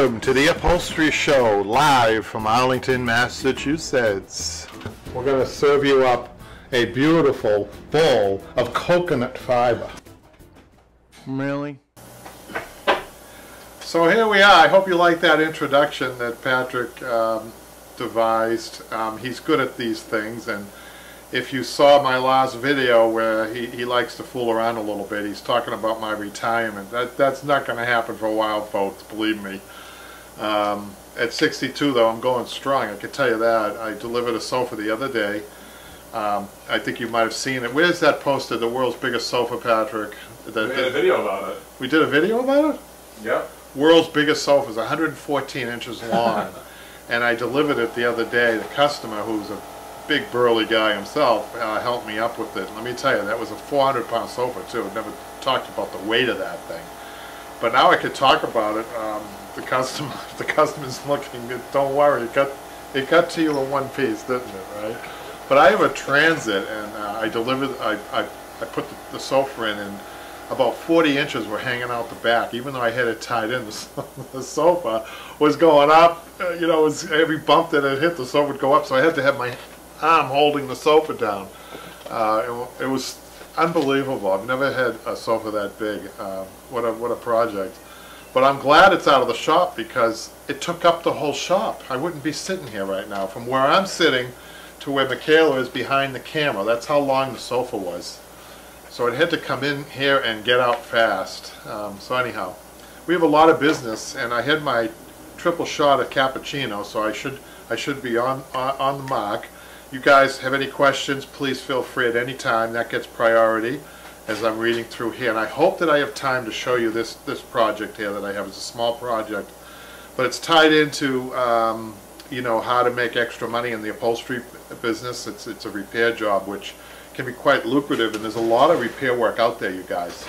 Welcome to the Upholstery Show, live from Arlington, Massachusetts. We're going to serve you up a beautiful bowl of coconut fiber. Really? So here we are. I hope you like that introduction that Patrick um, devised. Um, he's good at these things, and if you saw my last video where he, he likes to fool around a little bit, he's talking about my retirement. That, that's not going to happen for a while, folks, believe me. Um, at 62, though, I'm going strong, I can tell you that. I delivered a sofa the other day. Um, I think you might have seen it. Where's that posted, the world's biggest sofa, Patrick? That, we made a video about it. We did a video about it? Yeah. World's biggest sofa is 114 inches long. and I delivered it the other day. The customer, who's a big burly guy himself uh, helped me up with it. Let me tell you, that was a 400 pound sofa too. I never talked about the weight of that thing. But now I could talk about it. Um, the customer, the customer's looking. Don't worry, it got it got to you in one piece, didn't it? Right? But I have a transit, and uh, I delivered. I, I I put the, the sofa in, and about 40 inches were hanging out the back. Even though I had it tied in, the, the sofa was going up. Uh, you know, was, every bump that it hit, the sofa would go up. So I had to have my arm holding the sofa down. Uh, it, it, was unbelievable. I've never had a sofa that big. Uh, what a what a project. But I'm glad it's out of the shop because it took up the whole shop. I wouldn't be sitting here right now. From where I'm sitting to where Michaela is behind the camera, that's how long the sofa was. So it had to come in here and get out fast. Um, so anyhow, we have a lot of business, and I had my triple shot of cappuccino, so I should I should be on on, on the mark you guys have any questions, please feel free at any time. That gets priority as I'm reading through here. And I hope that I have time to show you this, this project here that I have. It's a small project, but it's tied into, um, you know, how to make extra money in the upholstery business. It's, it's a repair job, which can be quite lucrative, and there's a lot of repair work out there, you guys.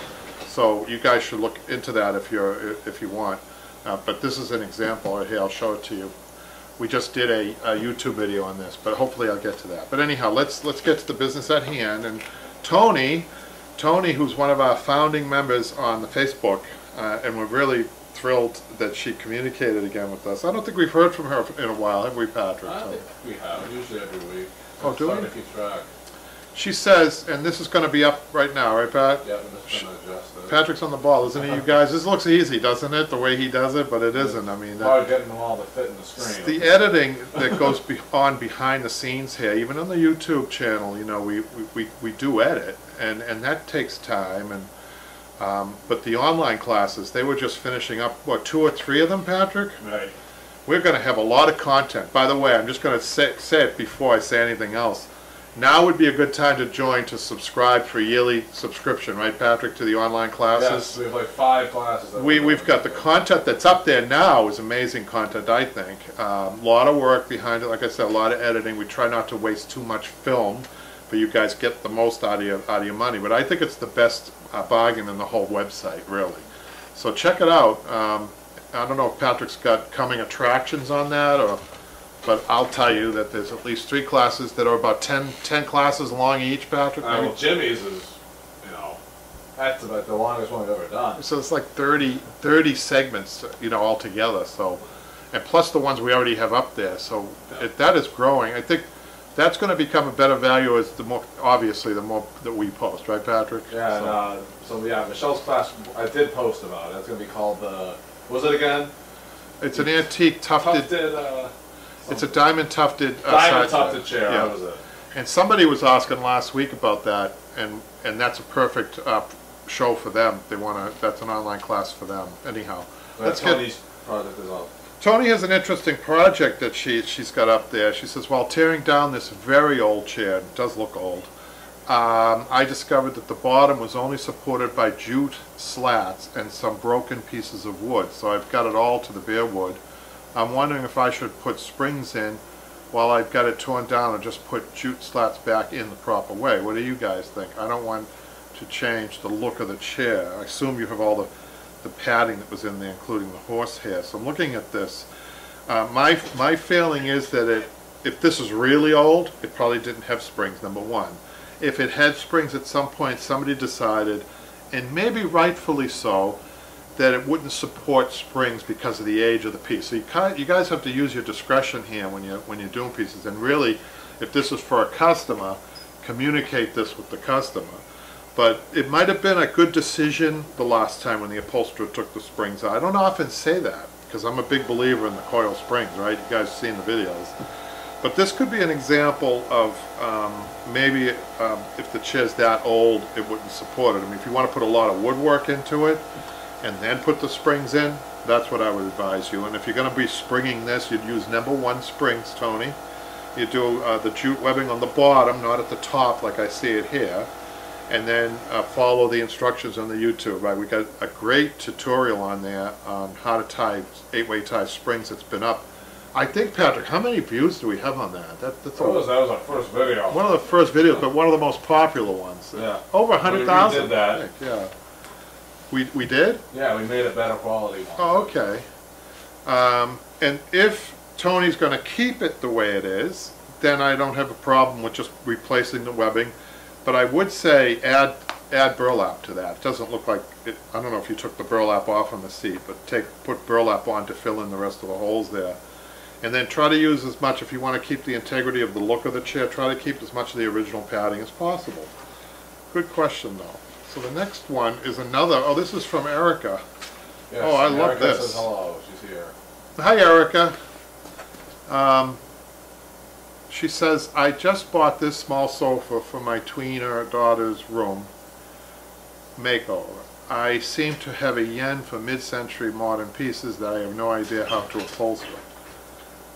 So you guys should look into that if, you're, if you want. Uh, but this is an example right here. I'll show it to you we just did a, a, YouTube video on this, but hopefully I'll get to that. But anyhow, let's let's get to the business at hand. And Tony, Tony, who's one of our founding members on the Facebook, uh, and we're really thrilled that she communicated again with us. I don't think we've heard from her in a while, have we, Patrick? I think we have, usually every week. Oh, do we? To keep track. She says, and this is going to be up right now, right, Pat? Yeah, I'm just going to adjust it. Patrick's on the ball, isn't he, you guys? This looks easy, doesn't it, the way he does it? But it isn't. I mean, hard getting them all to fit in the screen. The editing that goes be on behind the scenes here, even on the YouTube channel, you know, we, we, we, we do edit, and, and that takes time. And um, But the online classes, they were just finishing up, what, two or three of them, Patrick? Right. We're going to have a lot of content. By the way, I'm just going to say, say it before I say anything else now would be a good time to join to subscribe for yearly subscription, right, Patrick, to the online classes? Yes, we have like five classes. We, we've got the content that's up there now is amazing content, I think. A um, lot of work behind it. Like I said, a lot of editing. We try not to waste too much film, but you guys get the most out of your, out of your money. But I think it's the best uh, bargain in the whole website, really. So check it out. Um, I don't know if Patrick's got coming attractions on that or but I'll tell you that there's at least three classes that are about 10, 10 classes long each, Patrick. I mean, Jimmy's is, you know, that's about the longest one we've ever done. So it's like 30, 30 segments, you know, altogether. So, and plus the ones we already have up there. So yeah. it, that is growing. I think that's going to become a better value as the more, obviously, the more that we post, right, Patrick? Yeah. So, and, uh, so yeah, Michelle's class, I did post about it. It's going to be called the, was it again? It's an antique tufted. tufted uh, it's a diamond tufted. Uh, diamond tufted chair. That was it. And somebody was asking last week about that, and and that's a perfect uh, show for them. They want to. That's an online class for them. Anyhow, let's get these project as well. Tony has an interesting project that she she's got up there. She says while tearing down this very old chair, it does look old. Um, I discovered that the bottom was only supported by jute slats and some broken pieces of wood. So I've got it all to the bare wood. I'm wondering if I should put springs in while I've got it torn down and just put jute slats back in the proper way. What do you guys think? I don't want to change the look of the chair. I assume you have all the, the padding that was in there, including the horsehair. So I'm looking at this. Uh, my, my feeling is that it, if this is really old, it probably didn't have springs, number one. If it had springs at some point, somebody decided, and maybe rightfully so, that it wouldn't support springs because of the age of the piece. So you kind, of, you guys have to use your discretion here when you when you're doing pieces. And really, if this is for a customer, communicate this with the customer. But it might have been a good decision the last time when the upholsterer took the springs out. I don't often say that because I'm a big believer in the coil springs, right? You guys have seen the videos. But this could be an example of um, maybe um, if the chair's that old, it wouldn't support it. I mean, if you want to put a lot of woodwork into it and then put the springs in, that's what I would advise you. And if you're going to be springing this, you'd use number one springs, Tony. You do uh, the jute webbing on the bottom, not at the top like I see it here. And then uh, follow the instructions on the YouTube, right? We got a great tutorial on there on how to tie eight-way tie springs. that's been up I think, Patrick, how many views do we have on that? that that's That was, that was our first video. one of the first videos, but one of the most popular ones. Yeah. Over a hundred thousand. We did that. Yeah. We, we did? Yeah, we made a better quality one. Oh, okay. Um, and if Tony's gonna keep it the way it is, then I don't have a problem with just replacing the webbing. But I would say add, add burlap to that. It doesn't look like, it, I don't know if you took the burlap off on the seat, but take, put burlap on to fill in the rest of the holes there. And then try to use as much, if you want to keep the integrity of the look of the chair, try to keep as much of the original padding as possible. Good question though. So the next one is another, oh this is from Erica. Yes, Oh, I love this. says hello, she's here. Hi Erica. Um, she says, I just bought this small sofa for my tweener daughter's room makeover. I seem to have a yen for mid-century modern pieces that I have no idea how to upholster.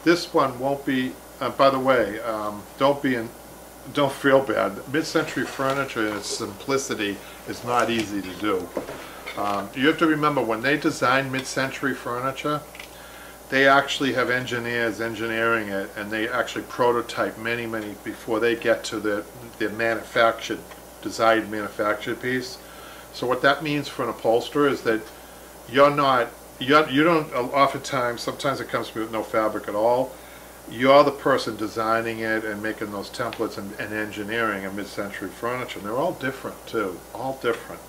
This one won't be, uh, by the way, um, don't be in, don't feel bad. Mid-century furniture in its simplicity is not easy to do. Um, you have to remember, when they design mid-century furniture, they actually have engineers engineering it, and they actually prototype many, many before they get to the, the manufactured, designed manufactured piece. So what that means for an upholsterer is that you're not, you're, you don't, oftentimes, sometimes it comes to me with no fabric at all. You're the person designing it and making those templates and, and engineering a mid-century furniture. And they're all different too, all different.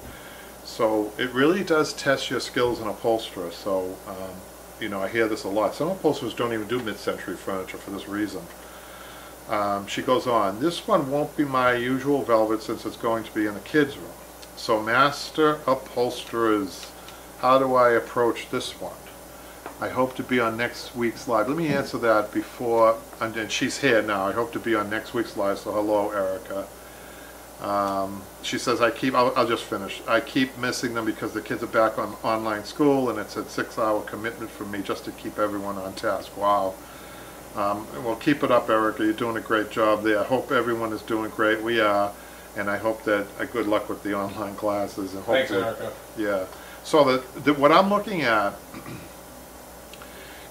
So it really does test your skills in upholsterer. So, um, you know, I hear this a lot. Some upholsterers don't even do mid-century furniture for this reason. Um, she goes on, this one won't be my usual velvet since it's going to be in the kids' room. So master upholsterers, how do I approach this one? I hope to be on next week's live. Let me answer that before, and, and she's here now. I hope to be on next week's live, so hello, Erica. Um, she says, I keep, I'll, I'll just finish. I keep missing them because the kids are back on online school and it's a six hour commitment for me just to keep everyone on task. Wow. Um, well, keep it up, Erica. You're doing a great job there. I hope everyone is doing great. We are. And I hope that, uh, good luck with the online classes. And hope Thanks, that, Erica. Yeah. So the, the, what I'm looking at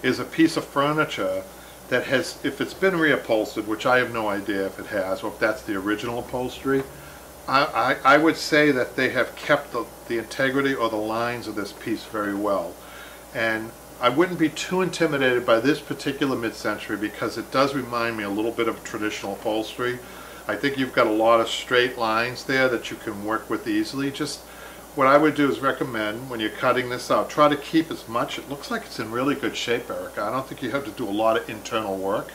is a piece of furniture that has, if it's been reupholstered, which I have no idea if it has, or if that's the original upholstery, I, I, I would say that they have kept the, the integrity or the lines of this piece very well. And I wouldn't be too intimidated by this particular mid-century because it does remind me a little bit of traditional upholstery. I think you've got a lot of straight lines there that you can work with easily. Just what I would do is recommend when you're cutting this out, try to keep as much, it looks like it's in really good shape, Erica. I don't think you have to do a lot of internal work.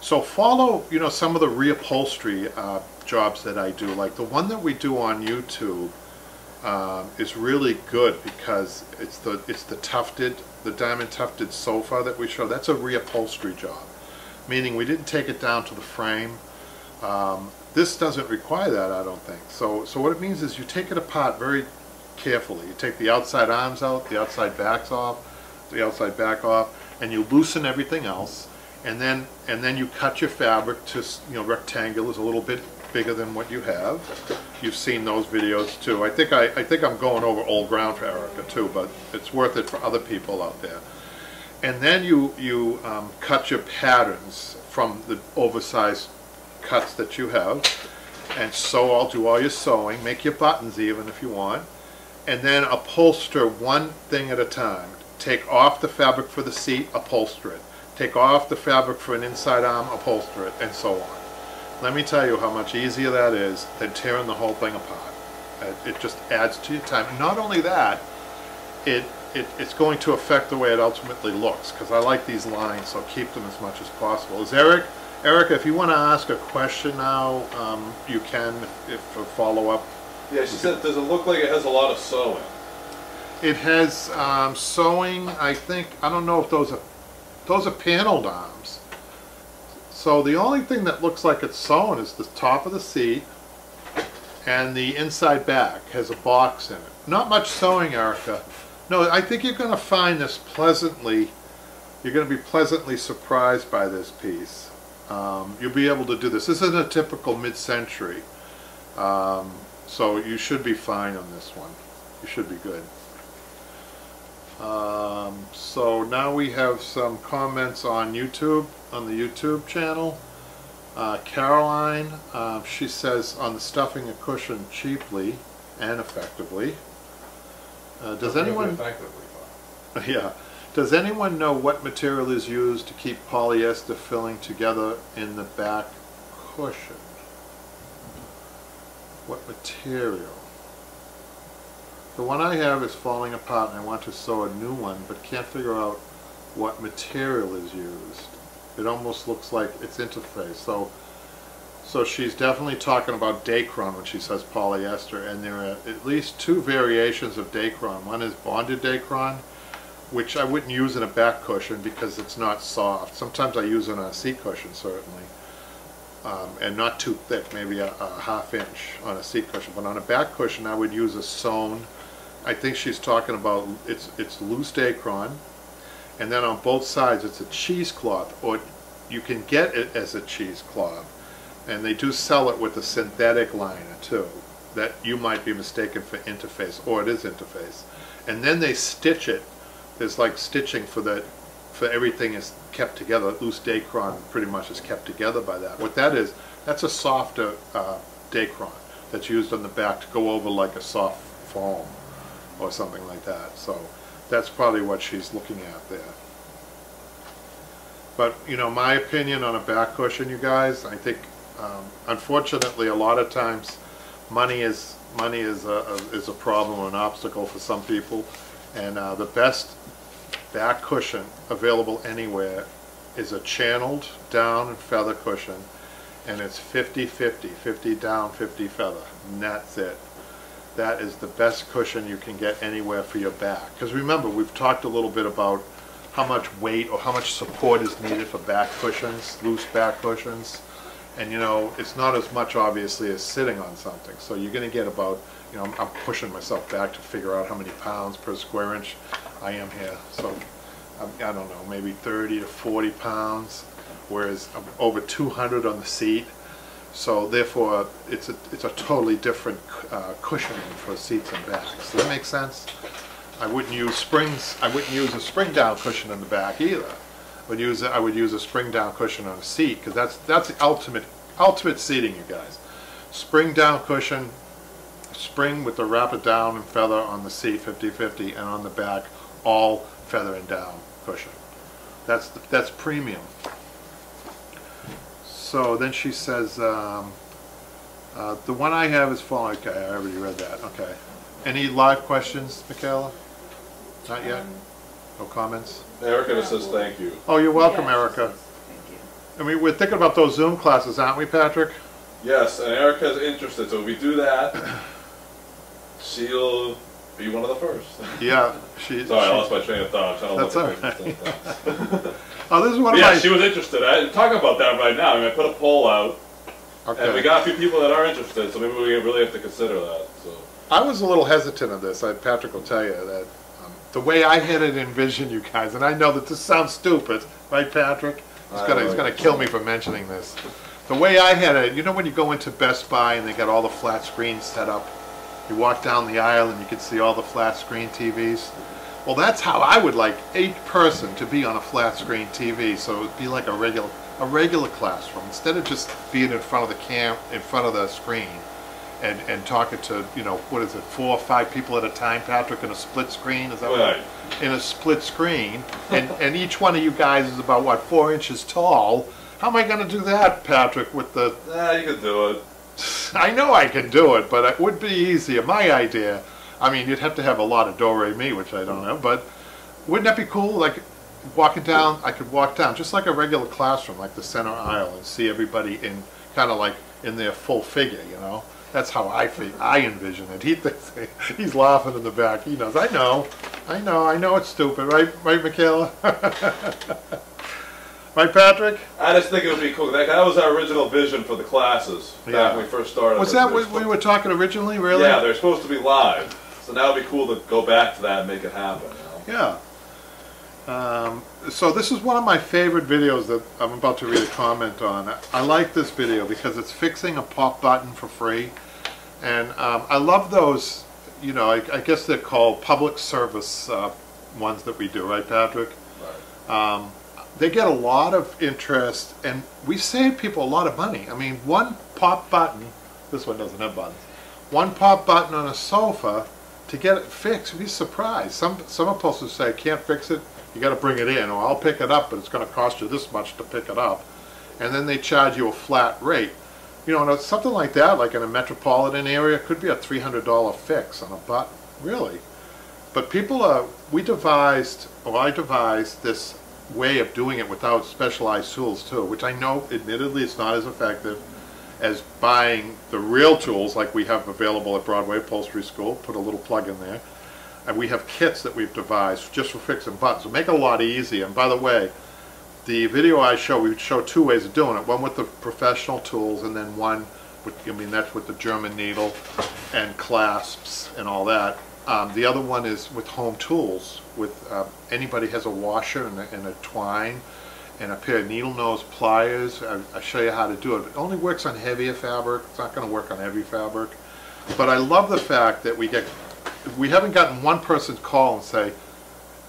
So follow, you know, some of the reupholstery uh, jobs that I do. Like the one that we do on YouTube um, is really good because it's the it's the tufted, the diamond tufted sofa that we show. That's a reupholstery job, meaning we didn't take it down to the frame. Um, this doesn't require that, I don't think. So, so what it means is you take it apart very carefully. You take the outside arms out, the outside backs off, the outside back off, and you loosen everything else. And then, and then you cut your fabric to, you know, rectangulars a little bit bigger than what you have. You've seen those videos too. I think I, I think I'm going over old ground for Erica too, but it's worth it for other people out there. And then you, you um, cut your patterns from the oversized cuts that you have and sew all do all your sewing. Make your buttons even if you want. And then upholster one thing at a time. Take off the fabric for the seat upholster it. Take off the fabric for an inside arm upholster it and so on. Let me tell you how much easier that is than tearing the whole thing apart. It, just adds to your time. Not only that it, it, it's going to affect the way it ultimately looks, because I like these lines, so keep them as much as possible. Is Eric, Erica, if you want to ask a question now, um, you can, if, for follow-up. Yeah, she said, does it look like it has a lot of sewing? It has, um, sewing, I think, I don't know if those are, those are paneled arms. So the only thing that looks like it's sewn is the top of the seat, and the inside back has a box in it. Not much sewing, Erica. No, I think you're gonna find this pleasantly, you're gonna be pleasantly surprised by this piece. Um, you'll be able to do this. This isn't a typical mid-century. Um, so you should be fine on this one. You should be good. Um, so now we have some comments on YouTube, on the YouTube channel. Uh, Caroline, uh, she says on the stuffing a cushion cheaply and effectively. Uh, does anyone, Effectively, yeah, does anyone know what material is used to keep polyester filling together in the back cushion? What material? The one I have is falling apart and I want to sew a new one, but can't figure out what material is used. It almost looks like it's interface, so, so she's definitely talking about Dacron when she says polyester, and there are at least two variations of Dacron. One is bonded Dacron, which I wouldn't use in a back cushion because it's not soft. Sometimes I use it on a seat cushion, certainly. Um, and not too thick, maybe a, a half inch on a seat cushion. But on a back cushion, I would use a sewn. I think she's talking about it's it's loose Dacron, and then on both sides it's a cheesecloth, or you can get it as a cheesecloth, and they do sell it with a synthetic liner too. That you might be mistaken for interface, or it is interface, and then they stitch it. There's like stitching for the for everything is kept together. Loose Dacron pretty much is kept together by that. What that is, that's a softer uh, Dacron that's used on the back to go over like a soft foam or something like that. So that's probably what she's looking at there. But, you know, my opinion on a back cushion, you guys, I think, um, unfortunately, a lot of times, money is, money is a, a- is a problem or an obstacle for some people. And uh, the best back cushion available anywhere is a channeled down feather cushion. And it's 50-50, 50 down, 50 feather, and that's it that is the best cushion you can get anywhere for your back. Because remember, we've talked a little bit about how much weight or how much support is needed for back cushions, loose back cushions. And you know, it's not as much obviously as sitting on something. So you're gonna get about, you know, I'm, I'm pushing myself back to figure out how many pounds per square inch I am here. So, I'm, I don't know, maybe 30 to 40 pounds, whereas I'm over 200 on the seat. So therefore, it's a, it's a totally different uh, cushioning for seats and backs. Does that make sense? I wouldn't use springs, I wouldn't use a spring down cushion in the back either. Would use, I would use a spring down cushion on a seat, because that's, that's the ultimate, ultimate seating, you guys. Spring down cushion, spring with the wrap it down and feather on the seat, 50-50, and on the back, all feather and down cushion. That's, that's premium. So then she says, um, uh, the one I have is falling, okay, I already read that, okay. Any live questions, Michaela? Not yet? No comments? Erica just says thank you. Oh, you're welcome, Yeah, Erica. Thank you. I mean, we're thinking about those Zoom classes, aren't we, Patrick? Yes, and Erica's interested, so if we do that, she'll be one of the first. Yeah, she. Sorry, I she- lost my train of thought. I'm trying to That's look all at right. things at the same. Oh, this is one But of yeah, my. she was interested. I talk about that right now. I mean, I put a poll out, and we got a few people that are interested, so maybe we really have to consider that. So I was a little hesitant of this. I, Patrick will tell you that the way I had it envisioned, you guys, and I know that this sounds stupid, right, Patrick? He's I gonna, he's gonna kill me for mentioning this. The way I had it, you know, when you go into Best Buy and they got all the flat screens set up, you walk down the aisle and you can see all the flat screen TVs. Well, that's how I would like each person to be on a flat screen TV, so it would be like a regular, a regular classroom instead of just being in front of the cam, in front of the screen, and and talking to you know what is it, four or five people at a time, Patrick, in a split screen. Is that what- Right. in a split screen, and and each one of you guys is about what four inches tall. How am I going to do that, Patrick? With the nah, you could do it. I know I can do it, but it would be easier. My idea, I mean, you'd have to have a lot of do-re-mi, which I don't know, but wouldn't that be cool? Like, walking down, I could walk down, just like a regular classroom, like the center aisle, and see everybody in, kind of like, in their full figure, you know? That's how I think, I envision it. He thinks, he's laughing in the back, he knows, I know, I know, I know it's stupid, right, right, Michaela? Right, Patrick? I just think it would be cool. That, that was our original vision for the classes back when we first started. Was that what we were talking originally, really? Yeah, they're supposed to be live. So now it'd be cool to go back to that and make it happen. You know? Yeah. Um, so this is one of my favorite videos that I'm about to read a comment on. I like this video because it's fixing a pop button for free. And um, I love those, you know, I, I guess they're called public service uh, ones that we do, right, Patrick? Right. Um, they get a lot of interest and we save people a lot of money. I mean, one pop button, this one doesn't have buttons, one pop button on a sofa to get it fixed, you'd be surprised. Some, some upholsterers say, I can't fix it, you gotta bring it in, or I'll pick it up, but it's gonna cost you this much to pick it up. And then they charge you a flat rate. You know, and something like that, like in a metropolitan area, could be a three hundred dollar fix on a button, really. But people are, we devised, or I devised this way of doing it without specialized tools too, which I know admittedly it's not as effective as buying the real tools like we have available at Broadway Upholstery School, put a little plug in there. And we have kits that we've devised just for fixing buttons, so make it a lot easier. And by the way, the video I show, we show two ways of doing it. One with the professional tools and then one with, I mean, that's with the German needle and clasps and all that. Um, the other one is with home tools, with, uh, anybody has a washer and a, and a twine and a pair of needle nose pliers. I, I show you how to do it. It only works on heavier fabric. It's not gonna work on heavy fabric. But I love the fact that we get, we haven't gotten one person call and say,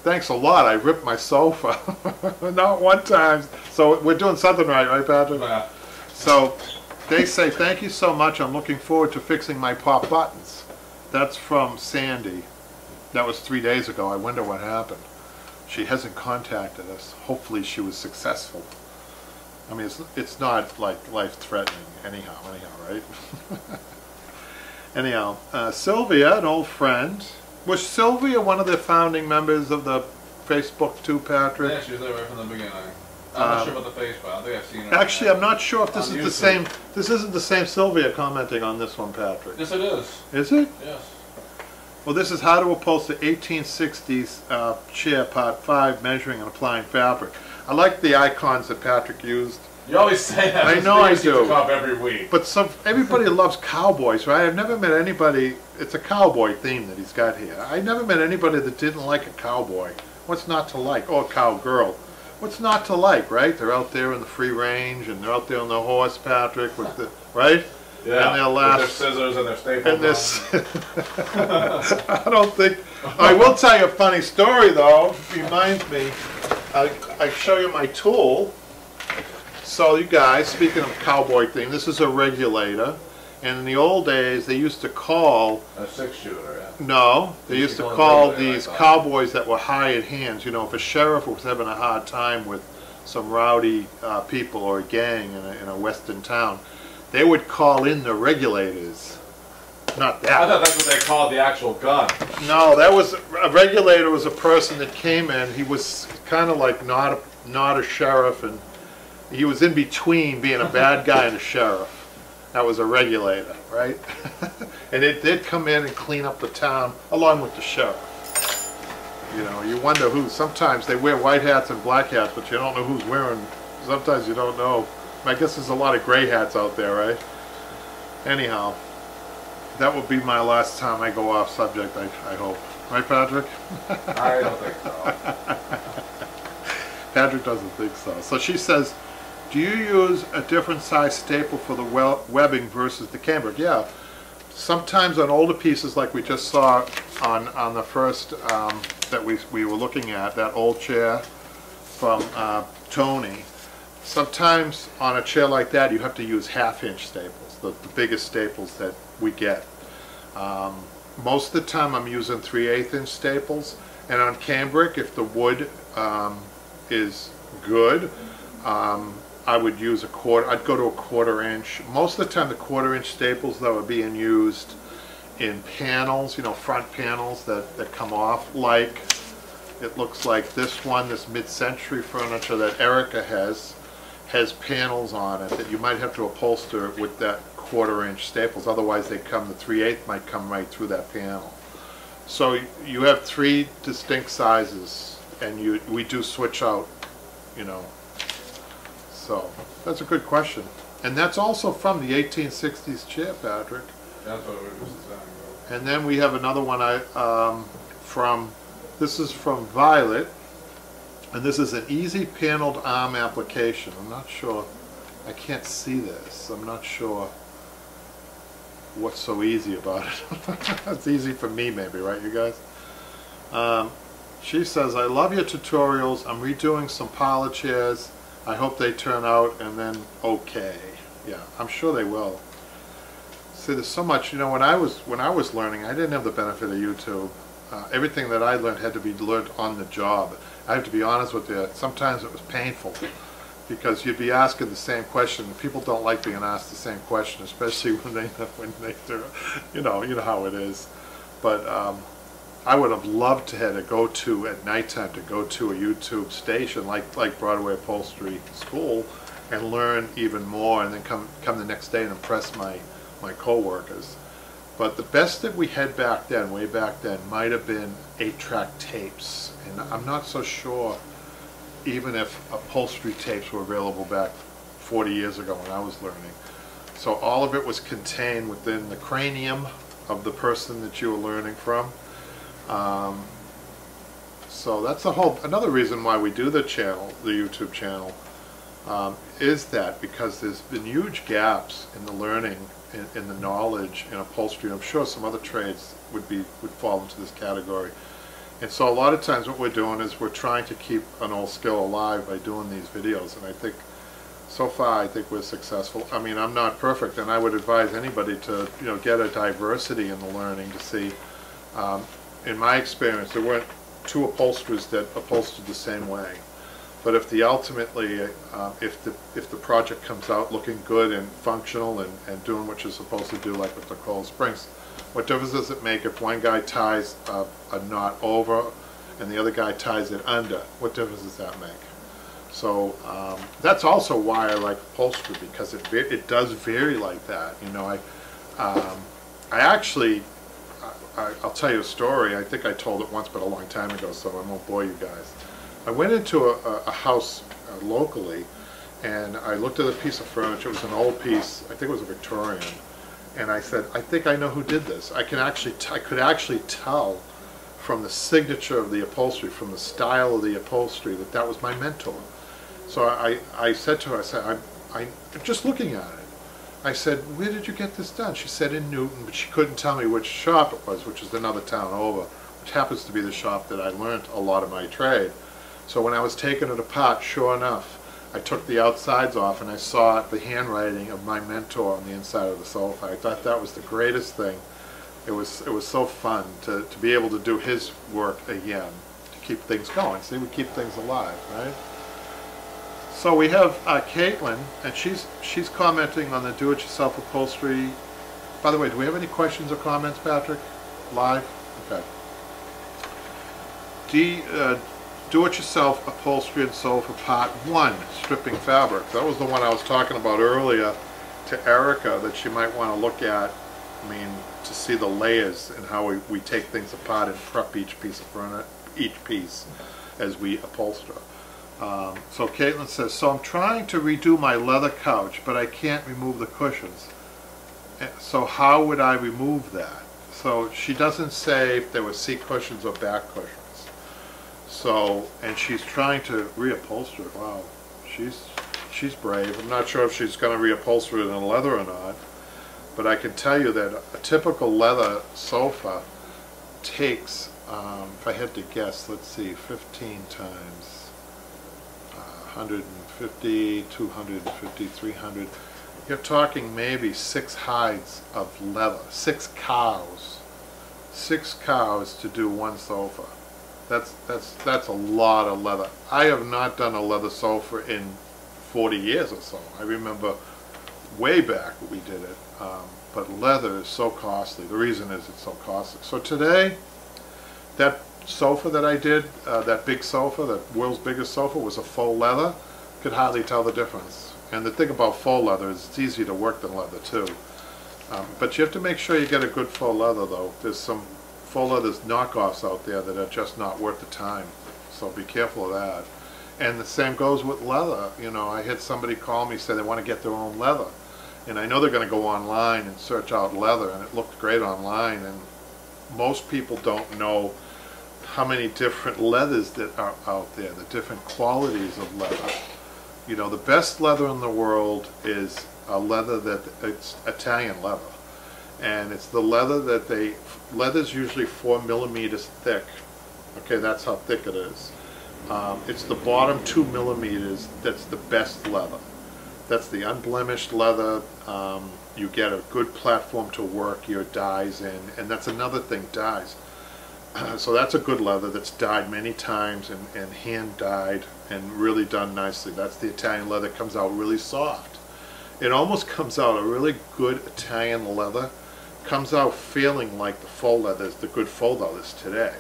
thanks a lot, I ripped my sofa. Not one time. So we're doing something right, right, Patrick? Yeah. So they say, thank you so much, I'm looking forward to fixing my pop buttons. That's from Sandy. That was three days ago. I wonder what happened. She hasn't contacted us. Hopefully she was successful. I mean, it's, it's not like life-threatening anyhow, anyhow, right? anyhow, uh, Sylvia, an old friend. Was Sylvia one of the founding members of the Facebook too, Patrick? Yeah, she was there right from the beginning. I'm Um, not sure about the face, but I think I've seen her. Actually, I'm not sure if this is the same, this isn't the same Sylvia commenting on this one, Patrick. Yes, it is. Is it? Yes. Well, this is how to upholster 1860s uh, chair, part five, measuring and applying fabric. I like the icons that Patrick used, You always say that. I know I video seems to do. come up every week. but some everybody loves cowboys, right? I've never met anybody. It's a cowboy theme that he's got here. I never met anybody that didn't like a cowboy. What's not to like? Or a cowgirl. What's not to like, right? They're out there in the free range, and they're out there on the horse, Patrick, with the right. Yeah. and their with their scissors and their staples. And this, I don't think, I will tell you a funny story though, reminds me, I, I show you my tool. So you guys, speaking of cowboy thing, this is a regulator. And in the old days, they used to call. A six shooter. Yeah. no, they used to call call them regulator, I these cowboys that were high hired hands. You know, if a sheriff was having a hard time with some rowdy uh, people or a gang in a, in a western town, they would call in the regulators. Not that. I thought that's what they called the actual gun. No, that was, a regulator was a person that came in, he was kind of like not, a not a sheriff, and he was in between being a bad guy and a sheriff. That was a regulator, right? And it did come in and clean up the town along with the sheriff. You know, you wonder who, sometimes they wear white hats and black hats, but you don't know who's wearing, sometimes you don't know. I guess there's a lot of gray hats out there, right? Anyhow, that will be my last time I go off subject, I, I hope. Right, Patrick? I don't think so. Patrick doesn't think so. So she says, do you use a different size staple for the webbing versus the cambric? Yeah. Sometimes on older pieces like we just saw on, on the first um, that we, we were looking at, that old chair from uh, Tony, sometimes on a chair like that you have to use half-inch staples, the, the biggest staples that we get. Um, most of the time I'm using 3 8 inch staples and on cambric if the wood um, is good um, I would use a quarter I'd go to a quarter inch most of the time the quarter inch staples though are being used in panels, you know, front panels that, that come off, like, it looks like this one, this mid-century furniture that Erica has, has panels on it that you might have to upholster with that quarter-inch staples, otherwise they come, the three-eighth might come right through that panel. So you have three distinct sizes, and you, we do switch out, you know. So, that's a good question. And that's also from the 1860s chair, Patrick. That's what we were just saying. about. And then we have another one I, um, from, this is from Violet, and this is an easy paneled arm application. I'm not sure, I can't see this. I'm not sure what's so easy about it. it's easy for me maybe, right, you guys? Um, she says, I love your tutorials. I'm redoing some parlor chairs. I hope they turn out and then okay. Yeah, I'm sure they will. See, there's so much, you know, when I was, when I was learning, I didn't have the benefit of YouTube. Uh, everything that I learned had to be learned on the job. I have to be honest with you, sometimes it was painful because you'd be asking the same question. People don't like being asked the same question, especially when they, when they, do, you know, you know how it is. But um, I would have loved to have to go to at nighttime to go to a YouTube station like like Broadway Upholstery School and learn even more, and then come come the next day and impress my my coworkers. But the best that we had back then, way back then, might have been eight-track tapes, and I'm not so sure even if upholstery tapes were available back 40 years ago when I was learning. So all of it was contained within the cranium of the person that you were learning from. Um, so that's the whole, another reason why we do the channel, the YouTube channel, um, is that because there's been huge gaps in the learning, in, in the knowledge in upholstery. I'm sure some other trades would be, would fall into this category. And so a lot of times what we're doing is we're trying to keep an old skill alive by doing these videos. And I think, so far, I think we're successful. I mean, I'm not perfect, and I would advise anybody to, you know, get a diversity in the learning to see. Um, in my experience, there weren't two upholsterers that upholstered the same way. But if the ultimately, uh, if the if the project comes out looking good and functional and, and doing what you're supposed to do, like with the coil springs, what difference does it make if one guy ties a, a knot over and the other guy ties it under? What difference does that make? So um, that's also why I like upholstery because it it does vary like that. You know, I um, I actually I, I'll tell you a story. I think I told it once, but a long time ago, so I won't bore you guys. I went into a, a, house uh, locally, and I looked at a piece of furniture. It was an old piece. I think it was a Victorian. And I said, I think I know who did this. I can actually, I could actually tell from the signature of the upholstery, from the style of the upholstery, that that was my mentor. So I, I said to her, I said, I, I, just looking at it, I said, where did you get this done? She said in Newton, but she couldn't tell me which shop it was, which is another town over, which happens to be the shop that I learned a lot of my trade. So when I was taking it apart, sure enough, I took the outsides off and I saw the handwriting of my mentor on the inside of the sofa. I thought that was the greatest thing. It was it was so fun to, to be able to do his work again, to keep things going. See, we keep things alive, right? So we have uh, Caitlin, and she's she's commenting on the do-it-yourself upholstery. By the way, do we have any questions or comments, Patrick? Live? Okay. D, uh, do-it-yourself upholstery and sofa part one, stripping fabric. That was the one I was talking about earlier to Erica that she might want to look at. I mean, to see the layers and how we, we take things apart and prep each piece of furniture, each piece as we upholster. Um, so Caitlin says, so I'm trying to redo my leather couch, but I can't remove the cushions. Eh, So how would I remove that? So she doesn't say if there were seat cushions or back cushions. So, and she's trying to reupholster it. Wow, she's, she's brave. I'm not sure if she's gonna reupholster it in leather or not. But I can tell you that a typical leather sofa takes, um, if I had to guess, let's see, 15 times 150, 250, 300. You're talking maybe six hides of leather, six cows, six cows to do one sofa. That's that's that's a lot of leather. I have not done a leather sofa in 40 years or so. I remember way back we did it, um, but leather is so costly. The reason is it's so costly. So today, that sofa that I did, uh, that big sofa, the world's biggest sofa, was a faux leather. Could hardly tell the difference. And the thing about faux leather is it's easier to work than leather too. Um, but you have to make sure you get a good faux leather though. There's some faux leathers knockoffs out there that are just not worth the time. So be careful of that. And the same goes with leather. You know, I had somebody call me say they want to get their own leather. And I know they're going to go online and search out leather and it looked great online and most people don't know how many different leathers that are out there, the different qualities of leather. You know, the best leather in the world is a leather that, it's Italian leather. And it's the leather that they, leather's usually four millimeters thick. Okay, that's how thick it is. Um, it's the bottom two millimeters that's the best leather. That's the unblemished leather. Um, you get a good platform to work your dyes in, and that's another thing, dyes. so that's a good leather that's dyed many times and, and hand dyed and really done nicely. That's the Italian leather. It comes out really soft. It almost comes out a really good Italian leather. Comes out feeling like the faux leathers, the good faux leathers today.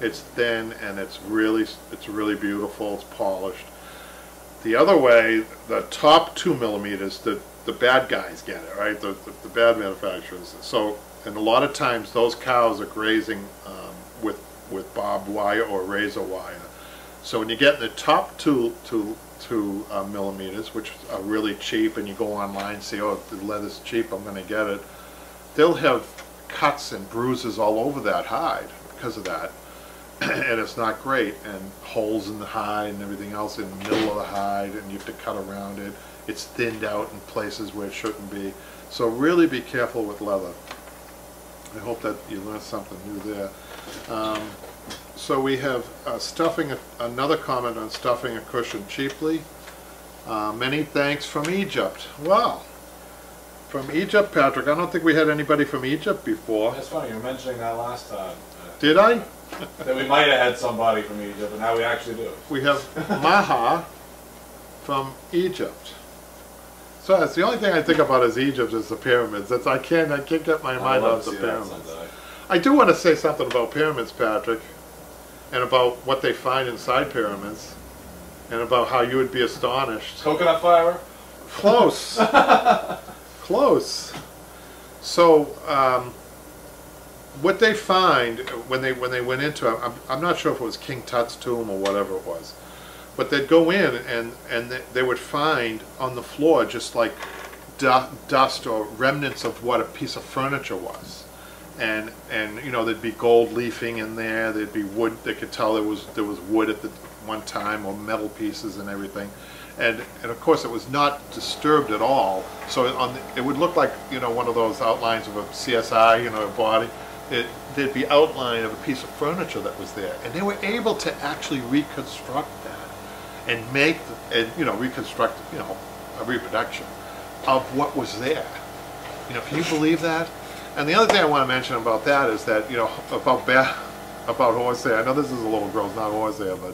It's thin and it's really, it's really beautiful. It's polished. The other way, the top two millimeters, the the bad guys get it, right? The, the, the, bad manufacturers. So, and a lot of times those cows are grazing um, with barbed wire or razor wire. So when you get the top two two two uh, millimeters, which are really cheap, and you go online and say, oh, the leather's cheap, I'm going to get it. They'll have cuts and bruises all over that hide because of that. and it's not great, and holes in the hide and everything else in the middle of the hide, and you have to cut around it it's thinned out in places where it shouldn't be. So really be careful with leather. I hope that you learned something new there. Um, so we have uh, stuffing, a, another comment on stuffing a cushion cheaply. Uh, many thanks from Egypt. Wow. From Egypt, Patrick. I don't think we had anybody from Egypt before. That's funny, you were mentioning that last time. Did I? that we might have had somebody from Egypt, but now we actually do. We have Maha from Egypt. So that's the only thing I think about is Egypt is the pyramids. That's I can't I can't get my mind off the pyramids. I do want to say something about pyramids, Patrick, and about what they find inside pyramids, and about how you would be astonished. Coconut fiber. Close. Close. So. Um, what they find when they when they went into it, I'm, I'm not sure if it was King Tut's tomb or whatever it was, but they'd go in and, and they would find on the floor just like dust or remnants of what a piece of furniture was. And, and you know, there'd be gold leafing in there, there'd be wood, they could tell there was, there was wood at the one time or metal pieces and everything. And, and of course it was not disturbed at all. So on the, it would look like, you know, one of those outlines of a CSI, you know, a body. It, there'd be outline of a piece of furniture that was there. And they were able to actually reconstruct that and make, and, you know, reconstruct, you know, a reproduction of what was there. You know, can you believe that? And the other thing I want to mention about that is that, you know, about ba about horsehair, I know this is a little gross, not horsehair, but,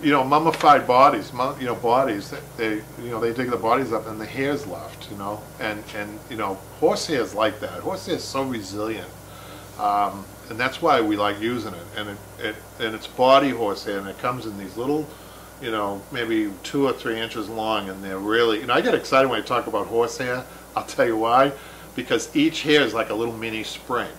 you know, mummified bodies, you know, bodies, they, you know, they dig the bodies up and the hair's left, you know, and, and you know, horsehair is like that. Horsehair is so resilient. Um, and that's why we like using it. And it, it and it's body horsehair, and it comes in these little you know, maybe two or three inches long, and they're really, you know, I get excited when I talk about horsehair. I'll tell you why. Because each hair is like a little mini spring.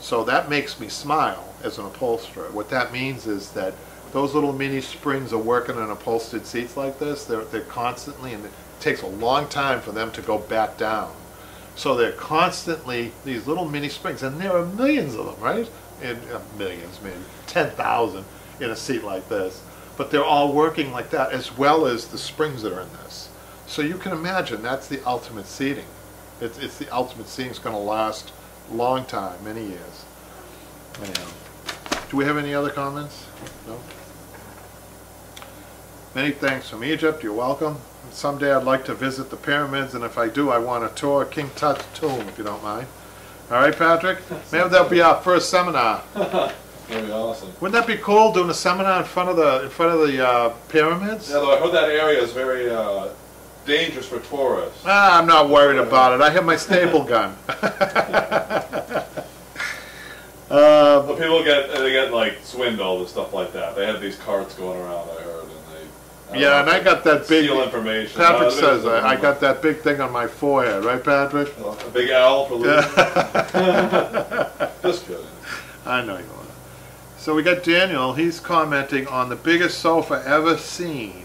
So that makes me smile as an upholsterer. What that means is that those little mini springs are working on upholstered seats like this. They're, they're constantly, and it takes a long time for them to go back down. So they're constantly, these little mini springs, and there are millions of them, right? And uh, millions, maybe 10,000 in a seat like this but they're all working like that as well as the springs that are in this. So you can imagine that's the ultimate seating. It's, it's the ultimate seating. It's going to last a long time, many years. Anyhow, do we have any other comments? No? Many thanks from Egypt. You're welcome. Someday I'd like to visit the pyramids, and if I do, I want to tour King Tut's tomb, if you don't mind. All right, Patrick? Maybe that'll be our first seminar. That'd be awesome. Wouldn't that be cool doing a seminar in front of the in front of the uh, pyramids? Yeah, though I heard that area is very uh, dangerous for tourists. Ah, I'm not worried about it. I have my staple gun. Uh, But people get they get like swindled and stuff like that. They have these carts going around. I heard, and they. Yeah, and I got that big- information. Patrick says I, I, I got that big thing on my forehead, right, Patrick? A big L for losing. Just kidding. I know you are. So we got Daniel. He's commenting on the biggest sofa ever seen,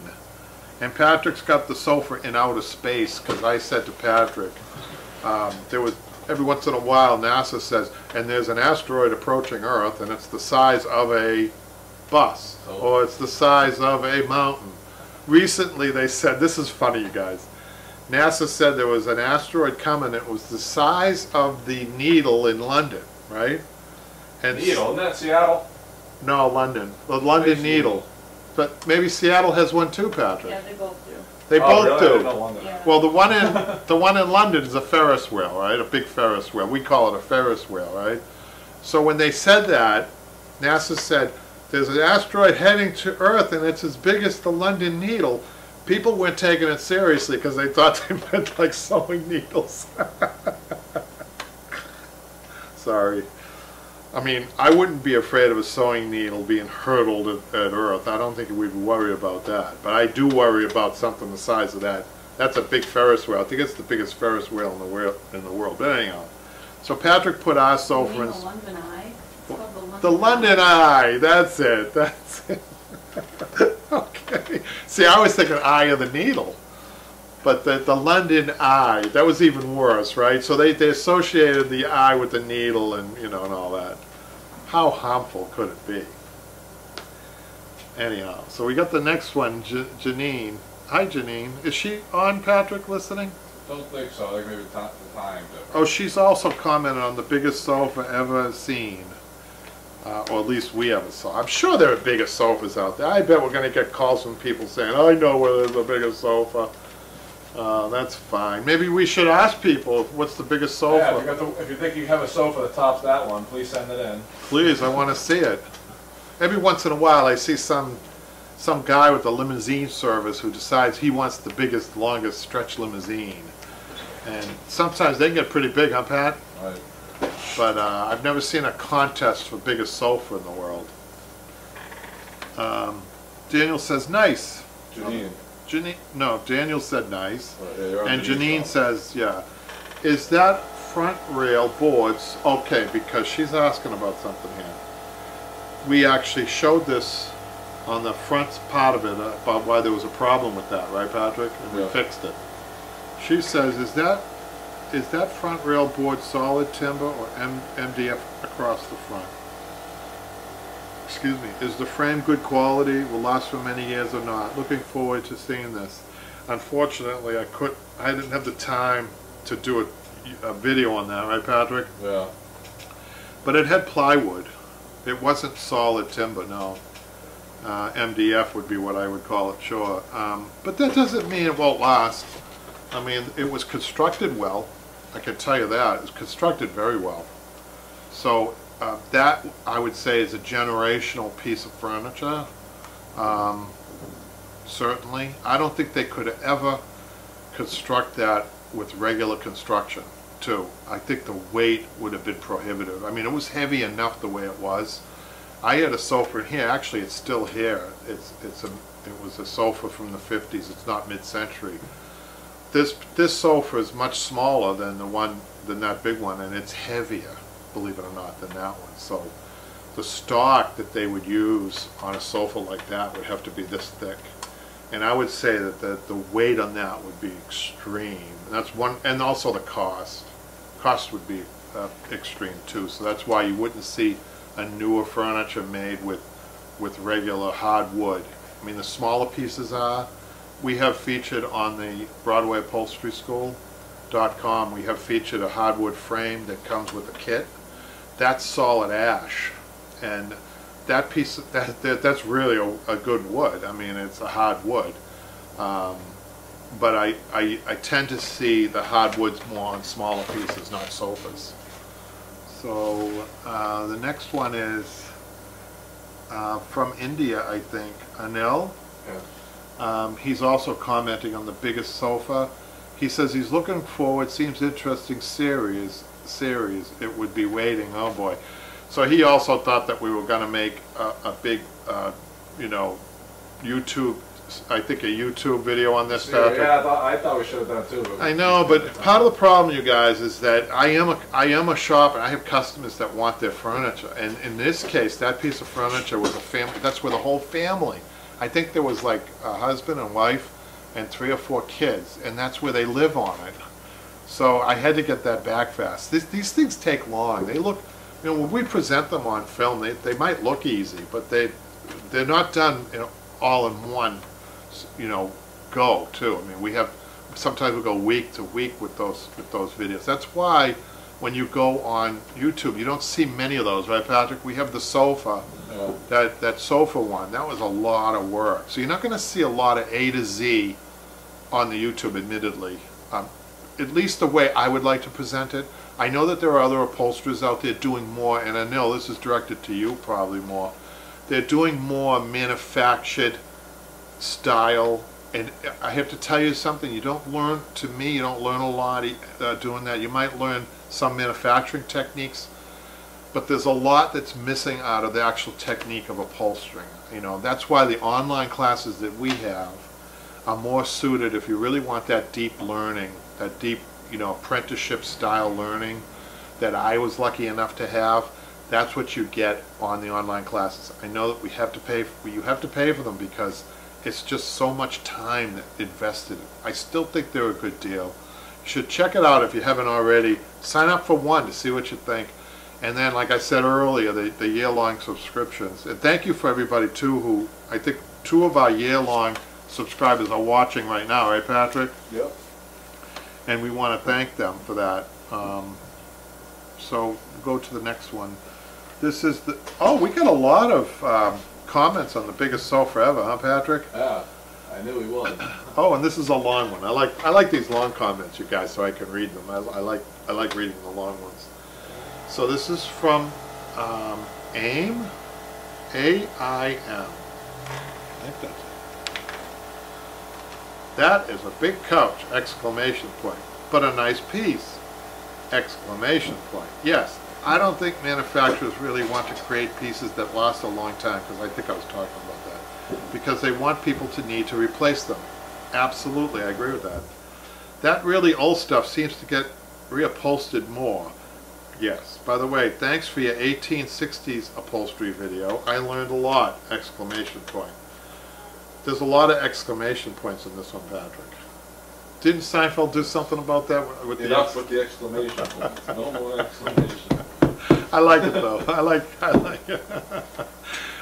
and Patrick's got the sofa in outer space because I said to Patrick, um, there was every once in a while NASA says, and there's an asteroid approaching Earth, and it's the size of a bus, Oh. or it's the size of a mountain. Recently, they said this is funny, you guys. NASA said there was an asteroid coming. It was the size of the needle in London, right? And Needle, isn't that Seattle? no, London. The London Space Needle. Needle. But maybe Seattle has one too, Patrick. Yeah, they both do. They Oh, both really? Do. know London. Yeah. Well, the one in the one in London is a Ferris wheel, right? A big Ferris wheel. We call it a Ferris wheel, right? So when they said that, NASA said there's an asteroid heading to Earth and it's as big as the London Needle. People weren't taking it seriously because they thought they meant like sewing needles. Sorry. I mean, I wouldn't be afraid of a sewing needle being hurtled at, at Earth. I don't think we'd worry about that. But I do worry about something the size of that. That's a big Ferris wheel. I think it's the biggest Ferris wheel in the world. In the world. But anyhow, so Patrick put our mean in. the London Eye? It's called the London The London Eye. That's it. That's it. okay. See, I was thinking Eye of the Needle. But the, the London Eye, that was even worse, right? So they, they associated the eye with the needle and, you know, and all that. How harmful could it be? Anyhow, so we got the next one, J- Janine. Hi, Janine. Is she on, Patrick, listening? Don't think so. I think maybe the time. Oh, she's also commented on the biggest sofa ever seen. Uh, or at least we ever saw. I'm sure there are bigger sofas out there. I bet we're going to get calls from people saying, I know where there's a bigger sofa. Uh, that's fine. Maybe we should ask people, what's the biggest Yeah, if you, sofa? got the, if you think you have a sofa that tops that one, please send it in. Please, I want to see it. Every once in a while, I see some some guy with a limousine service who decides he wants the biggest, longest stretch limousine. And sometimes they get pretty big, huh, Pat? Right. But uh, I've never seen a contest for biggest sofa in the world. Um, Daniel says nice. Janine. Janine, no, Daniel said nice. Yeah, on And Janine says, yeah. Is that front rail boards, okay, because she's asking about something here. We actually showed this on the front part of it uh, about why there was a problem with that, right, Patrick? And we fixed it. She says, is that, is that front rail board solid timber or M- MDF across the front? Excuse me, is the frame good quality, will last for many years or not? Looking forward to seeing this. Unfortunately, I couldn't, I didn't have the time to do a, a video on that, right, Patrick? Yeah. But it had plywood. It wasn't solid timber, no. Uh, MDF would be what I would call it, sure. Um, but that doesn't mean it won't last. I mean, it was constructed well. I can tell you that. It was constructed very well. So uh, that, I would say, is a generational piece of furniture. Um, certainly. I don't think they could ever construct that with regular construction, too. I think the weight would have been prohibitive. I mean, it was heavy enough the way it was. I had a sofa in here, actually it's still here. It's, it's a, it was a sofa from the fifties, it's not mid-century. This, this sofa is much smaller than the one, than that big one, and it's heavier, believe it or not, than that one. So the stock that they would use on a sofa like that would have to be this thick. And I would say that the, the weight on that would be extreme. And that's one, and also the cost. Cost would be uh, extreme too. So that's why you wouldn't see a newer furniture made with, with regular hardwood. I mean, the smaller pieces are. We have featured on the Broadway Upholstery School dot com, we have featured a hardwood frame that comes with a kit. That's solid ash. And that piece, that, that that's really a, a good wood. I mean, it's a hard wood. Um, but I, I, I tend to see the hardwoods more on smaller pieces, not sofas. So uh, the next one is uh, from India, I think. Anil, Yeah. Um, he's also commenting on the biggest sofa. He says he's looking forward, seems interesting series, series, it would be waiting, oh boy. So he also thought that we were gonna make a, a big, uh, you know, YouTube, I think a YouTube video on this, stuff. Yeah, Patrick. I thought, I thought we should have done too. I know, but part of the problem, you guys, is that I am a, I am a shop and I have customers that want their furniture. And in this case, that piece of furniture was a family, that's where the whole family, I think there was like a husband and wife and three or four kids, and that's where they live on it. So I had to get that back fast. These, these things take long. They look, you know, when we present them on film, they, they might look easy, but they, they're not done, you know, all in one, you know, go too. I mean, we have, sometimes we go week to week with those, with those videos. That's why when you go on YouTube, you don't see many of those, right, Patrick? We have the sofa, Yeah. that, that sofa one, that was a lot of work. So you're not gonna see a lot of A to Z on the YouTube admittedly. Um, at least the way I would like to present it. I know that there are other upholsterers out there doing more, and I know this is directed to you probably more. They're doing more manufactured style, and I have to tell you something, you don't learn, to me, you don't learn a lot uh, doing that. You might learn some manufacturing techniques, but there's a lot that's missing out of the actual technique of upholstering. You know, that's why the online classes that we have are more suited if you really want that deep learning, that deep, you know, apprenticeship style learning that I was lucky enough to have. That's what you get on the online classes. I know that we have to pay, you have to pay for them because it's just so much time invested. I still think they're a good deal. You should check it out if you haven't already. Sign up for one to see what you think. And then, like I said earlier, the, the year-long subscriptions. And thank you for everybody too who, I think two of our year-long subscribers are watching right now, right Patrick? Yep. And we want to thank them for that. Um, so go to the next one. This is the, oh, we got a lot of um, comments on the biggest sofa ever, huh Patrick? Yeah. I knew we would. Oh, and this is a long one. I like I like these long comments, you guys, so I can read them. I, I like I like reading the long ones. So this is from um, AIM, A I M. I think that's it. That is a big couch! Exclamation point. But a nice piece! Exclamation point. Yes, I don't think manufacturers really want to create pieces that last a long time, because I think I was talking about that. Because they want people to need to replace them. Absolutely, I agree with that. That really old stuff seems to get reupholstered more. Yes. By the way, thanks for your 1860s upholstery video. I learned a lot! Exclamation point. There's a lot of exclamation points in this one, Patrick. Didn't Seinfeld do something about that with the? Enough with the exclamation points. No more exclamation. I like it though. I like. I like it.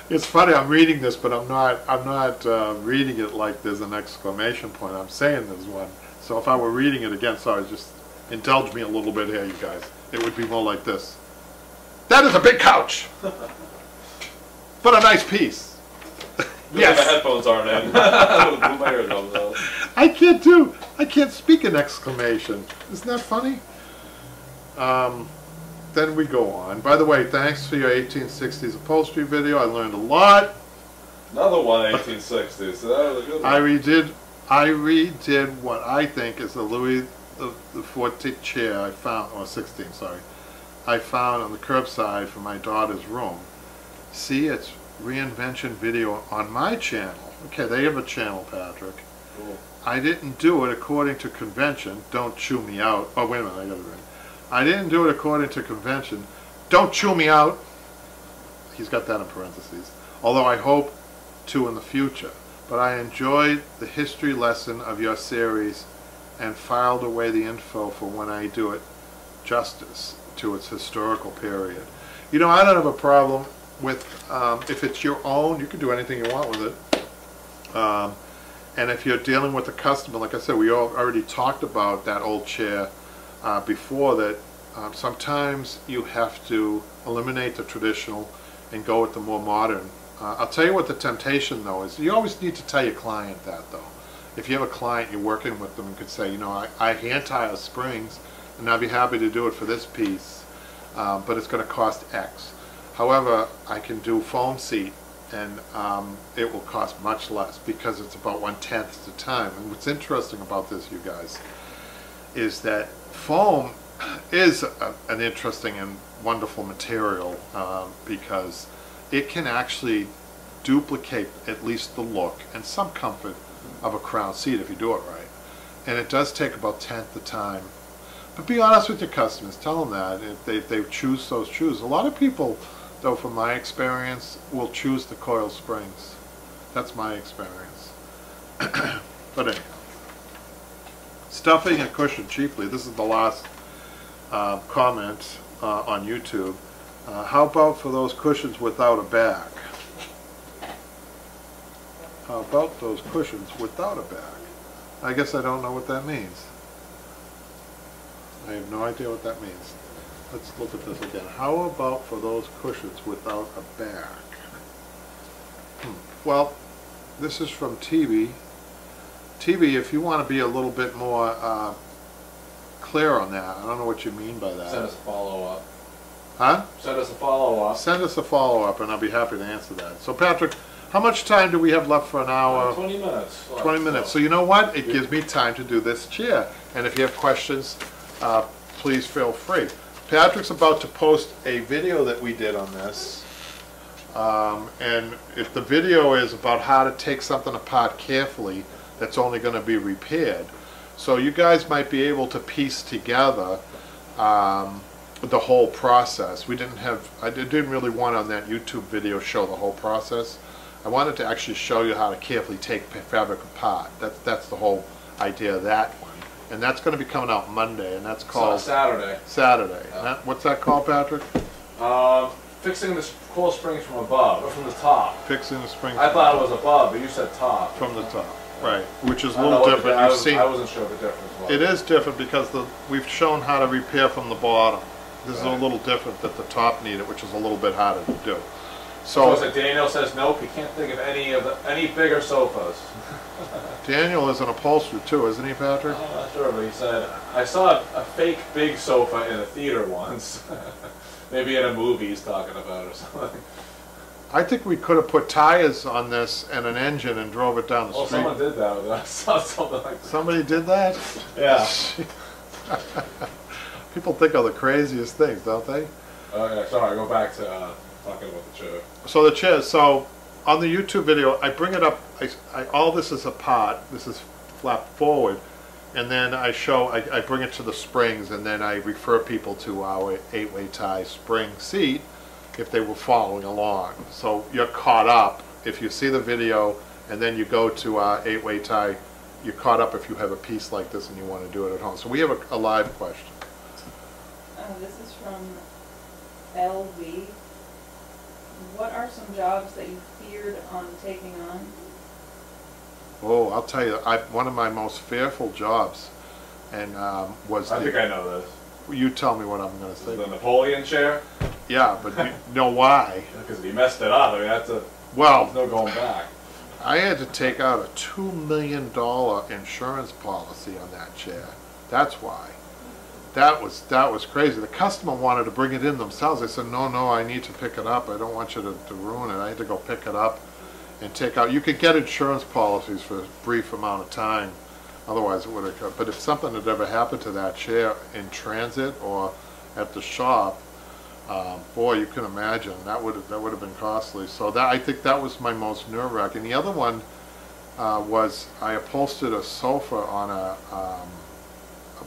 It's funny. I'm reading this, but I'm not. I'm not uh, reading it like there's an exclamation point. I'm saying there's one. So if I were reading it again, sorry, just indulge me a little bit here, you guys. It would be more like this. That is a big couch, but a nice piece. My yes, headphones aren't in. My out. I can't do. I can't speak an exclamation. Isn't that funny? Um, then we go on. By the way, thanks for your 1860s upholstery video. I learned a lot. Another one 1860s. So that was a good one. I redid. I redid what I think is the Louis the, the 14th chair I found, or 16, sorry. I found on the curbside for my daughter's room. See, it's reinvention video on my channel. Okay, they have a channel, Patrick. Cool. I didn't do it according to convention. Don't chew me out. Oh, wait a minute, I got it right. I didn't do it according to convention. Don't chew me out. He's got that in parentheses. Although I hope to in the future. But I enjoyed the history lesson of your series and filed away the info for when I do it justice to its historical period. You know, I don't have a problem with, um, if it's your own, you can do anything you want with it. Um, and if you're dealing with a customer, like I said, we all already talked about that old chair uh, before that um, sometimes you have to eliminate the traditional and go with the more modern. Uh, I'll tell you what the temptation though is. You always need to tell your client that though. If you have a client, you're working with them, you could say, you know, I, I hand tie springs and I'd be happy to do it for this piece, uh, but it's going to cost X. However, I can do foam seat and um, it will cost much less because it's about one-tenth the time. And what's interesting about this, you guys, is that foam is a, an interesting and wonderful material um, because it can actually duplicate at least the look and some comfort of a crown seat if you do it right. And it does take about tenth the time. But be honest with your customers. Tell them that if they, if they choose those shoes. A lot of people, though, from my experience, will choose the coil springs. That's my experience. but anyhow. Stuffing a cushion cheaply. This is the last uh, comment uh, on YouTube. Uh, how about for those cushions without a back? How about those cushions without a back? I guess I don't know what that means. I have no idea what that means. Let's look at this again. How about for those cushions without a back? Hmm. Well, this is from TV. TV, if you want to be a little bit more uh, clear on that, I don't know what you mean by that. Send us a follow-up. Huh? Send us a follow-up. Send us a follow-up and I'll be happy to answer that. So Patrick, how much time do we have left for an Uh, hour? Twenty minutes. left, 20 minutes. So so- you know what? It gives me time to do this chair. And if you have questions, uh, please feel free. Patrick's about to post a video that we did on this. Um, and if the video is about how to take something apart carefully that's only going to be repaired. So you guys might be able to piece together um, the whole process. We didn't have, I didn't really want on that YouTube video show the whole process. I wanted to actually show you how to carefully take fabric apart. That's, that's the whole idea of that. And that's going to be coming out Monday, and that's called Saturday. Saturday. And that- What's that called, Patrick? Um, fixing the coil springs from above, or from the top. Fixing the spring I thought it was above, but you said top. from the top. Right, which is a little different. I was- seen, I wasn't sure the difference was. it is different because the, we've shown how to repair from the bottom. This is a little different that the top needed, which is a little bit harder to do. So So Daniel says nope, he can't think of any of the, any bigger sofas. Daniel is an upholsterer too, isn't he, Patrick? I'm not sure, but he said, I saw a fake big sofa in a theater once. Maybe in a movie he's talking about or something. I think we could have put tires on this and an engine and drove it down the Well, street. someone did that. I saw something like that. Somebody did that? Yeah. People think of the craziest things, don't they? Oh yeah, sorry, go back to uh, talking about the chair. So the chair, so on the YouTube video, I bring it up, I, I- all this is a pot. this is flapped forward, and then I show, I, I bring it to the springs, and then I refer people to our eight-way tie spring seat if they were following along. So you're caught up, if you see the video, and then you go to our eight-way tie, you're caught up if you have a piece like this and you want to do it at home. So we have a, a live question. Uh, this is from LV. What are some jobs that you feared on taking on? Oh, I'll tell you, I, one of my most fearful jobs, and um, was I the- think I know this. You tell me what I'm going to say. The. Napoleon chair, Yeah, but you know why? because he messed it up. I mean, that's a Well, no going back. I had to take out a two million dollar insurance policy on that chair. That's why. That was that was crazy. The customer wanted to bring it in themselves. They said, "No, no, I need to pick it up. I don't want you to, to ruin it." I had to go pick it up and take out. You could get insurance policies for a brief amount of time. Otherwise, it would have. But if something had ever happened to that chair in transit or at the shop, um, boy, you can imagine that would have, that would have been costly. So that I think that was my most nerve wracking. The other one uh, was I upholstered a sofa on a um,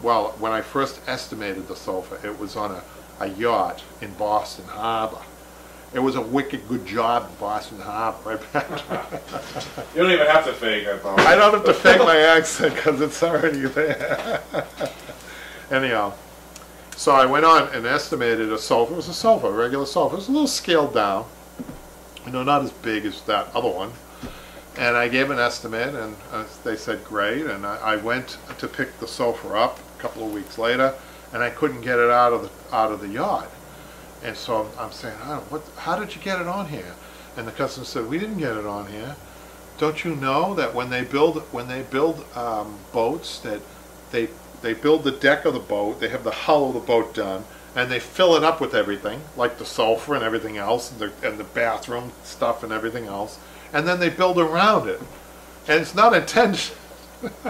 well when I first estimated the sofa, it was on a, a yacht in Boston Harbor. It was a wicked good job in Boston Harbor, right back. You don't even have to fake it, though. I don't have to fake my accent because it's already there. Anyhow, so I went on and estimated a sofa. It was a sofa, a regular sofa. It was a little scaled down. You know, not as big as that other one. And I gave an estimate, and uh, they said great. And I, I went to pick the sofa up a couple of weeks later, and I couldn't get it out of the out of the yard. And so I'm, I'm saying, oh, what? How did you get it on here? And the customer said, we didn't get it on here. Don't you know that when they build when they build um, boats that they they build the deck of the boat, they have the hull of the boat done, and they fill it up with everything, like the sulfur and everything else, and the, and the bathroom stuff and everything else, and then they build around it. And it's not intention.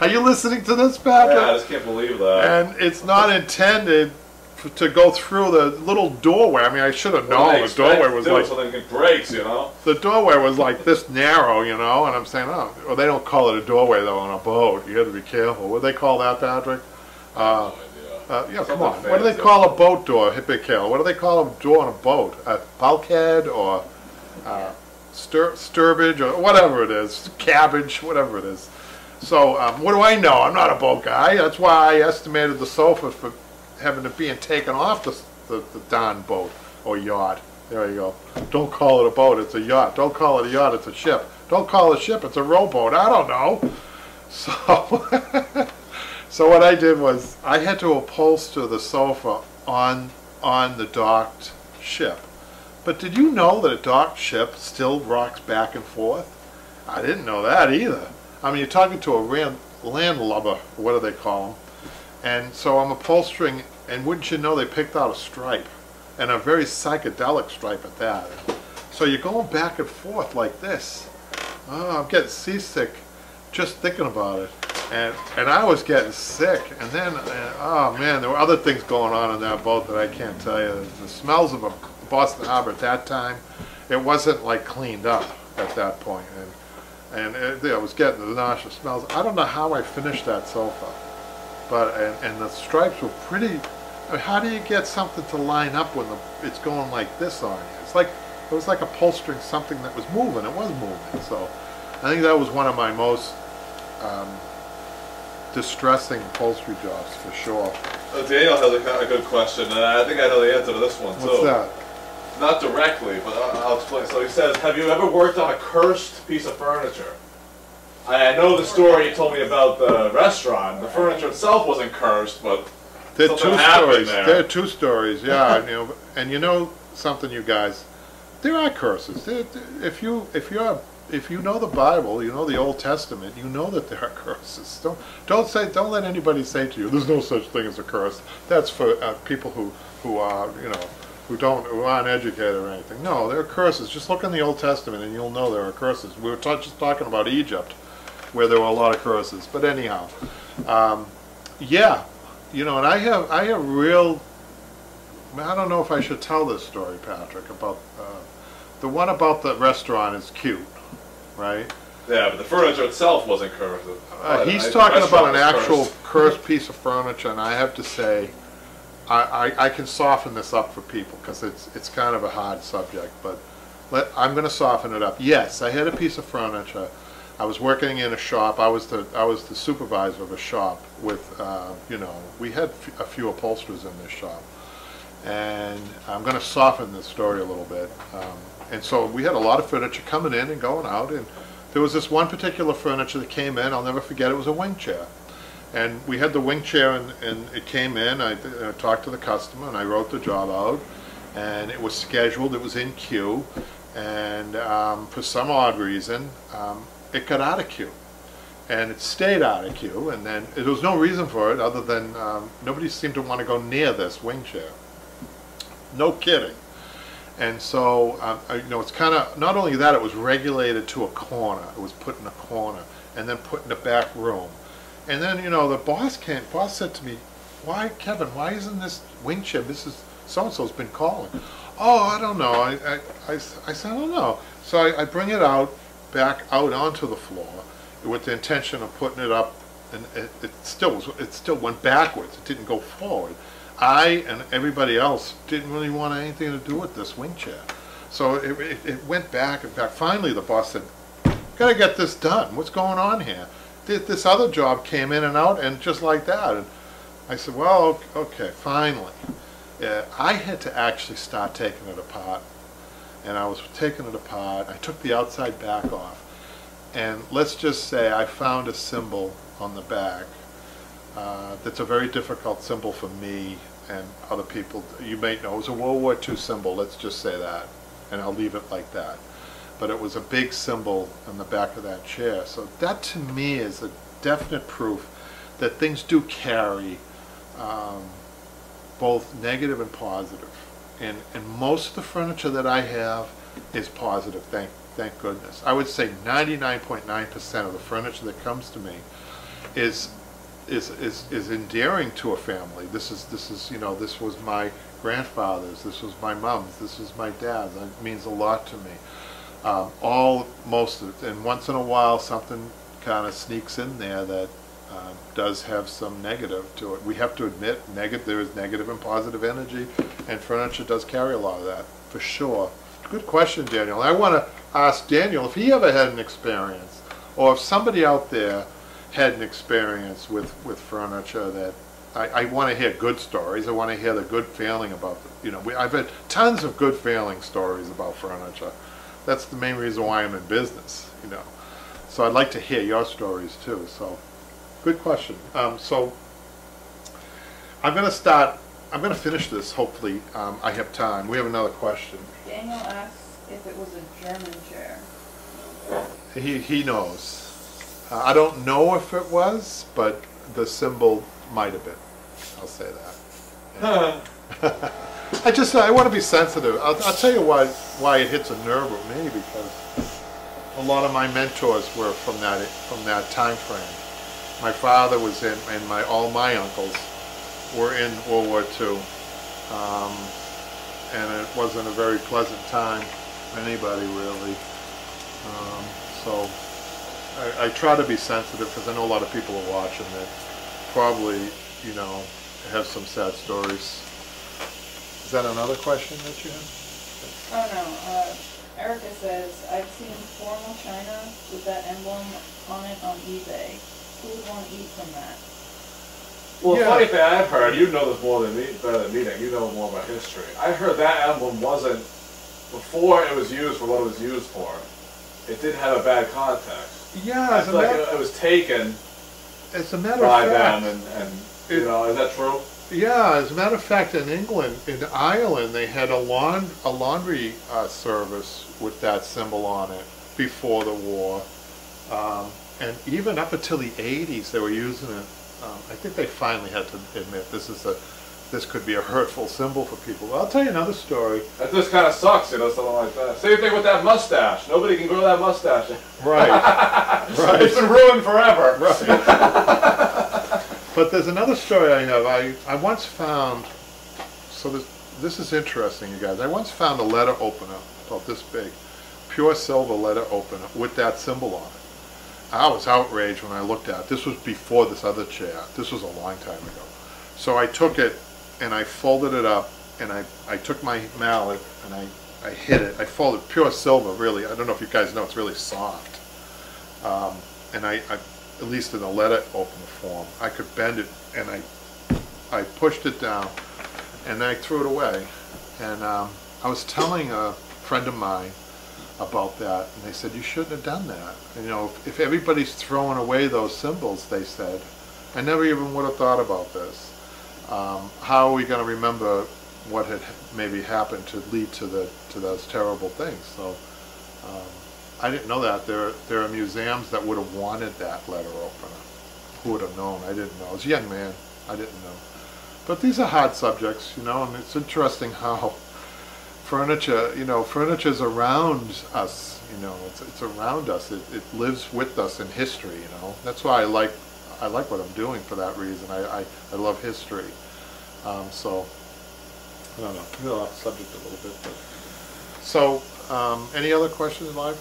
Are you listening to this, Patrick? Yeah, I just can't believe that. And it's not intended f- to go through the little doorway. I mean, I should have What do they known the doorway was like so then it breaks, you know. the doorway was like this narrow, you know. And I'm saying, oh, well, they don't call it a doorway though on a boat. You got to be careful. What do they call that, Patrick? Uh, No idea. uh, yeah, come Something on. What do they call a boat door, Hippie? What do they call a door on a boat? A bulkhead or uh, stur- sturbage or whatever it is, cabbage, whatever it is. So um, what do I know? I'm not a boat guy. That's why I estimated the sofa for having it being taken off the, the, the darn boat or yacht. There you go. Don't call it a boat, it's a yacht. Don't call it a yacht, it's a ship. Don't call it a ship, it's a rowboat. I don't know. So, so what I did was I had to upholster the sofa on on the docked ship. But did you know that a docked ship still rocks back and forth? I didn't know that either. I mean, you're talking to a ran, landlubber, what do they call them? And so I'm upholstering, and wouldn't you know, they picked out a stripe, and a very psychedelic stripe at that. So you're going back and forth like this. Oh, I'm getting seasick just thinking about it. And and I was getting sick. And then, uh, oh man, there were other things going on in that boat that I can't tell you. The smells of a Boston Harbor at that time, it wasn't like cleaned up at that point. And and it, I was getting the nauseous smells. I don't know how I finished that sofa, but and, and the stripes were pretty. I mean, how do you get something to line up when the, it's going like this on you? It's like it was like upholstering something that was moving. It was moving. So I think that was one of my most um, distressing upholstery jobs for sure. Uh, Daniel has a, a good question, and I think I know the answer to this one What's too. that? Not directly, but I'll, explain. So he says, "Have you ever worked on a cursed piece of furniture?" I, know the story you told me about the restaurant. The furniture itself wasn't cursed, but There are two stories. there. There are two stories. Yeah, and, you know, and you know something, you guys. There are curses. There- if you if you're if you know the Bible, you know the Old Testament, you know that there are curses. Don't don't say don't let anybody say to you, "There's no such thing as a curse." That's for uh, people who who are you know who don't who aren't educated or anything. No, there are curses. Just look in the Old Testament and you'll know there are curses. We were just talking about Egypt, where there were a lot of curses. But anyhow, um, yeah, you know, and I have I have real. I don't know if I should tell this story, Patrick, about uh, the one about the restaurant is cute, right? yeah, but the furniture itself wasn't cursed. Uh, he's I- talking about an actual cursed. cursed piece of furniture, and I have to say, I, I, can soften this up for people because it's it's kind of a hard subject, but let, I'm going to soften it up. Yes, I had a piece of furniture. I was working in a shop. I was the I was the supervisor of a shop with uh, you know we had a few upholsterers in this shop, and I'm going to soften this story a little bit. Um, and so we had a lot of furniture coming in and going out, and there was this one particular furniture that came in. I'll never forget. It was a wing chair, and we had the wing chair, and, and it came in. I, uh talked to the customer, and I wrote the job out, and it was scheduled. It was in queue, and um, for some odd reason, um, it got out of queue and it stayed out of queue, and then there was no reason for it other than um, nobody seemed to want to go near this wing chair. No kidding. And so, um, I, you know, it's kind of, not only that, it was regulated to a corner. It was put in a corner and then put in a back room. And then, you know, the boss came, boss said to me, why, Kevin, why isn't this wing chair, Mrs. So-and-so's been calling? Oh, I don't know. I I said, I don't know. So I, I bring it out, back out onto the floor with the intention of putting it up, and it, it still was, it still went backwards. It didn't go forward. I and everybody else didn't really want anything to do with this wing. So it, it, it went back and back. Finally, the boss said, "Gotta get this done. What's going on here?" Th- This other job came in and out, and just like that. And I said, "Well, ok- okay, finally." I had to actually start taking it apart, and I was taking it apart. I took the outside back off, and let's just say I found a symbol on the back uh, that's a very difficult symbol for me and other people. You may know it was a World War II symbol, let's just say that, and I'll leave it like that. But it was a big symbol on the back of that chair. So that to me is a definite proof that things do carry um, both negative and positive. And, and most of the furniture that I have is positive, thank, thank goodness. I would say ninety-nine point nine percent of the furniture that comes to me is, is, is, is endearing to a family. This is, this is, you know, this was my grandfather's, this was my mom's, this was my dad's, it means a lot to me. Um, all, most of it, and once in a while, something kind of sneaks in there that um, does have some negative to it. We have to admit, there is negative and positive energy, and furniture does carry a lot of that, for sure. Good question, Daniel. I want to ask Daniel if he ever had an experience, or if somebody out there had an experience with, with furniture that, I, I want to hear good stories. I want to hear the good feeling about, the- you know, we, I've had tons of good feeling stories about furniture. That's the main reason why I'm in business, you know. So I'd like to hear your stories too, so, good question. Um, so, I'm gonna start, I'm gonna finish this, hopefully, um, I have time. We have another question. Daniel asks if it was a German chair. He, he knows. Uh, I don't know if it was, but the symbol might have been. I'll say that. I just, I want to be sensitive. I'll, I'll tell you why, why it hits a nerve with me, because a lot of my mentors were from that, from that time frame. My father was in, and my, all my uncles were in World War II. Um, and it wasn't a very pleasant time for anybody, really. Um, so, I, I try to be sensitive, because I know a lot of people are watching that probably, you know, have some sad stories. Is that another question that you have? Oh no, uh, Erica says, I've seen formal china with that emblem on it on eBay. Who would want to eat from that? Well, the Yeah. funny thing I've heard, you know this more than me, better than me, Nick, you know more about history. I heard that emblem wasn't, before it was used for what it was used for, it did have a bad context. Yeah, I as feel like it, it was taken as a matter by of them fact, and, and, It- you know, is that true? Yeah, as a matter of fact, in England, in Ireland, they had a laund, a laundry uh, service with that symbol on it before the war. Um, and even up until the 80s, they were using it. Um, I think they finally had to admit this is a, this could be a hurtful symbol for people. I'll tell you another story. That just kind of sucks, you know, something like that. Same thing with that mustache. Nobody can grow that mustache. Right. right. It's been ruined forever. But there's another story I have. I, I once found, so this, this is interesting, you guys. I once found a letter opener about this big, pure silver letter opener with that symbol on it. I was outraged when I looked at it. This was before this other chair. This was a long time ago. So I took it and I folded it up and I, I took my mallet and I, I hit it. I folded pure silver, really. I don't know if you guys know, it's really soft. Um, and I, I, at least in the letter opener form, I could bend it and I, I pushed it down and I threw it away. And um, I was telling a friend of mine about that, and they said, you shouldn't have done that. You know, if, if everybody's throwing away those symbols, they said, I never even would have thought about this. Um, how are we going to remember what had maybe happened to lead to the to those terrible things? So um, I didn't know that. There there are museums that would have wanted that letter opener. Who would have known? I didn't know. I was a young man. I didn't know. But these are hard subjects, you know, and it's interesting how furniture, you know, furniture's around us, you know, it's, it's around us. It, it lives with us in history, you know. That's why I like, I like what I'm doing for that reason. I, I, I love history. Um, so, I don't know, we're off subject a little bit, but. So, um, any other questions, live?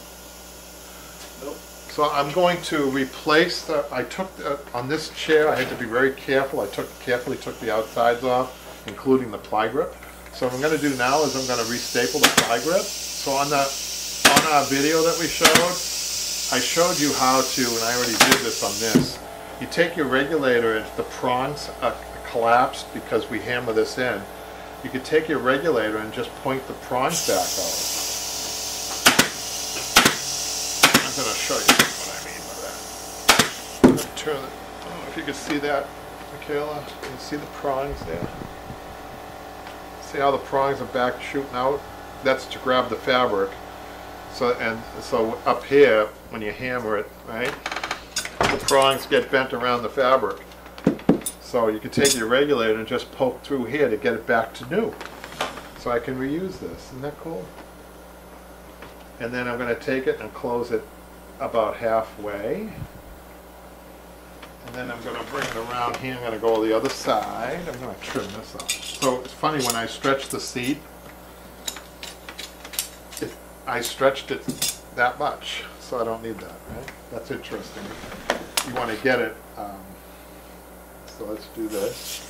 So I'm going to replace the, I took, on this chair, I had to be very careful, I took, carefully took the outsides off, including the ply grip. So what I'm gonna do now is I'm gonna restaple the ply grip. So on the, on our video that we showed, I showed you how to, and I already did this on this. You take your regulator, and if the prongs are uh, collapsed because we hammer this in, you could take your regulator and just point the prongs back out. I'm gonna show you what I mean by that. Turn it, I don't know if you can see that, Michaela, can you see the prongs there? See how the prongs are back shooting out? That's to grab the fabric. So, and so up here, when you hammer it, right, the prongs get bent around the fabric. So you can take your regulator and just poke through here to get it back to new. So I can reuse this. Isn't that cool? And then I'm gonna take it and close it about halfway. And then I'm gonna bring it around here, I'm gonna go the other side, I'm gonna trim this up. So it's funny, when I stretch the seat, it, I stretched it that much, so I don't need that, right? That's interesting. You wanna get it, um, so let's do this.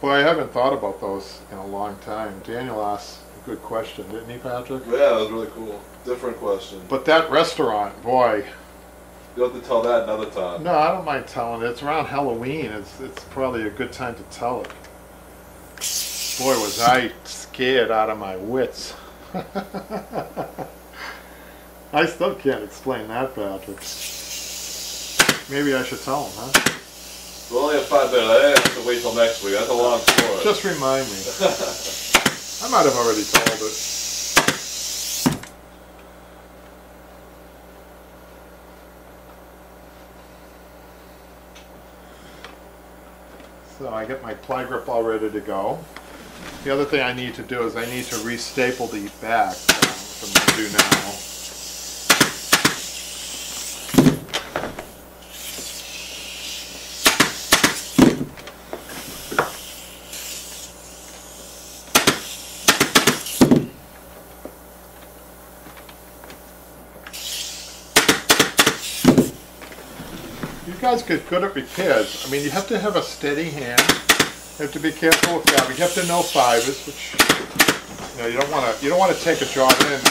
Boy, I haven't thought about those in a long time. Daniel asked a good question, didn't he, Patrick? Yeah, that was really cool. Different question. But that restaurant, boy, You'll have to tell that another time. no, I don't mind telling it. It's around Halloween. It's it's probably a good time to tell it. Boy, was I scared out of my wits. I still can't explain that, Patrick. Maybe I should tell him, huh? We only have five minutes. I have to wait till next week. That's a long story. Just remind me. I might have already told it. So I get my ply grip all ready to go. The other thing I need to do is I need to restaple the back, uh, do now. Guys get good at repairs. I mean, you have to have a steady hand. You have to be careful with that. You have to know fibers, which you know you don't want to. You don't want to take a job in and,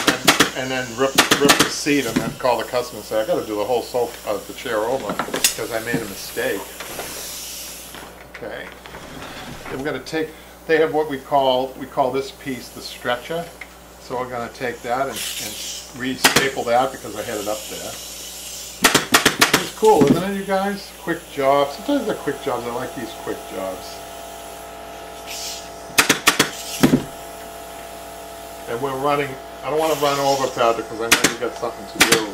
and then rip rip the seat and then call the customer and say, "I got to do the whole sofa, uh, the chair over because I made a mistake." Okay. Then we're going to take. They have what we call we call this piece the stretcher. So we're going to take that and, and re-staple that because I had it up there. Cool, isn't it, you guys? Quick jobs. Sometimes they're quick jobs. I like these quick jobs. And we're running. I don't want to run over, Patrick, because I know you got something to do.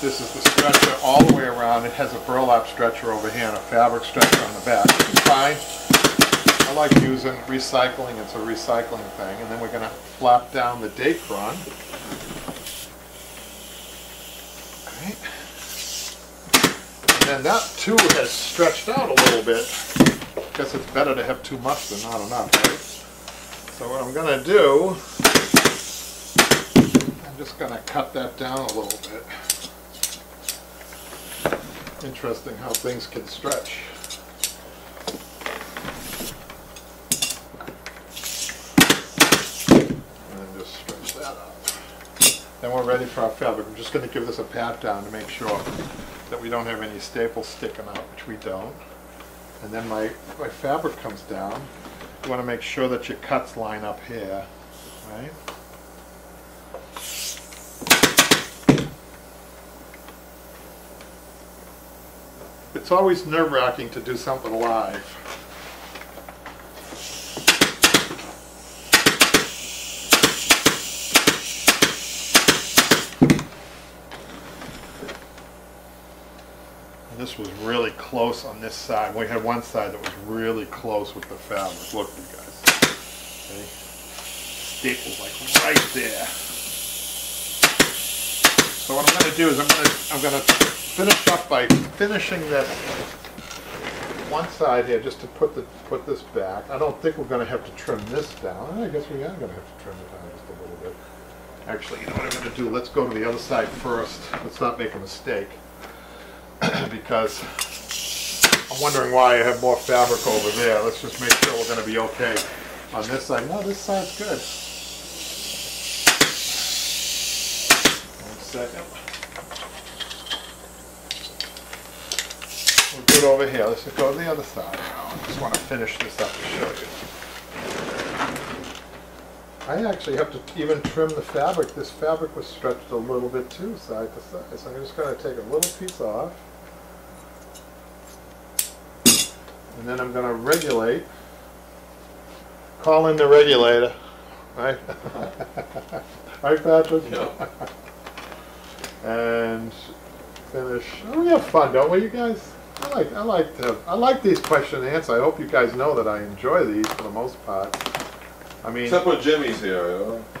This is the stretcher all the way around. It has a burlap stretcher over here and a fabric stretcher on the back. Fine. Like using recycling, it's a recycling thing, and then we're gonna flap down the Dacron. And that too has stretched out a little bit. Guess it's better to have too much than not enough, right? So what I'm gonna do, I'm just gonna cut that down a little bit. Interesting how things can stretch. And then just stretch that up. Then we're ready for our fabric. I'm just gonna give this a pat down to make sure that we don't have any staples sticking out, which we don't. And then my, my fabric comes down. You wanna make sure that your cuts line up here, right? It's always nerve wracking to do something live. Was really close on this side. We had one side that was really close with the fabric. Look, you guys. Okay? Staples like right there. So what I'm gonna do is I'm gonna, I'm gonna finish up by finishing this one side here, just to put the, put this back. I don't think we're gonna have to trim this down. I guess we are gonna have to trim it down just a little bit. Actually, you know what I'm gonna do? Let's go to the other side first. Let's not make a mistake. Because I'm wondering why I have more fabric over there. Let's just make sure we're gonna be okay on this side. No, this side's good. One second. We're good over here. Let's just go to the other side now. I just want to finish this up to show you. I actually have to even trim the fabric. This fabric was stretched a little bit too, side to side. So I'm just going to take a little piece off. And then I'm going to regulate call in the regulator, right? Right, Patrick? Yeah. And finish, oh, we have fun, don't we, you guys? I like, I like to, I like these question and answer. I hope you guys know that I enjoy these for the most part. I mean, Except when Jimmy's here.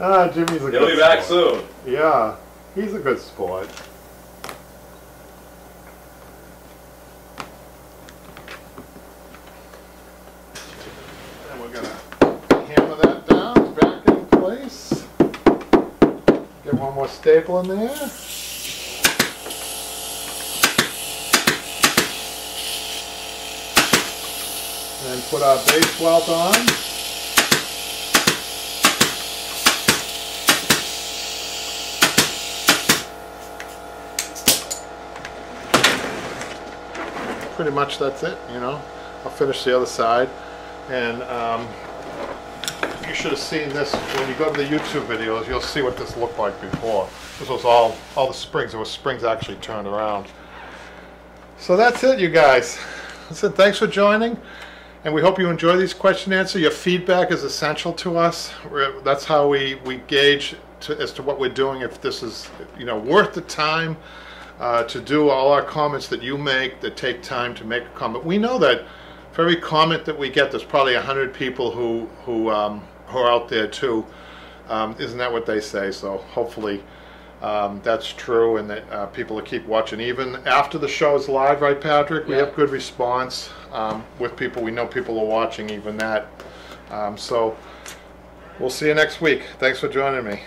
Ah. Jimmy's a good He'll be back soon. Yeah, he's a good sport. And we're gonna hammer that down, back in place. Get one more staple in there. And put our base welt on. pretty much that's it, you know. I'll finish the other side. And um, you should have seen this, when you go to the YouTube videos, you'll see what this looked like before. This was all, all the springs, there was springs actually turned around. So that's it, you guys. Listen, thanks for joining. And we hope you enjoy these question and answer. Your feedback is essential to us. We're, that's how we, we gauge to, as to what we're doing, if this is, you know, worth the time uh, to do all our comments that you make that take time to make a comment. We know that for every comment that we get, there's probably a hundred people who who um, who are out there too. Um, isn't that what they say? So hopefully um, that's true, and that uh, people will keep watching even after the show is live, right, Patrick? We Yeah. have good response um, with people. We know people are watching even that. Um, so we'll see you next week. Thanks for joining me.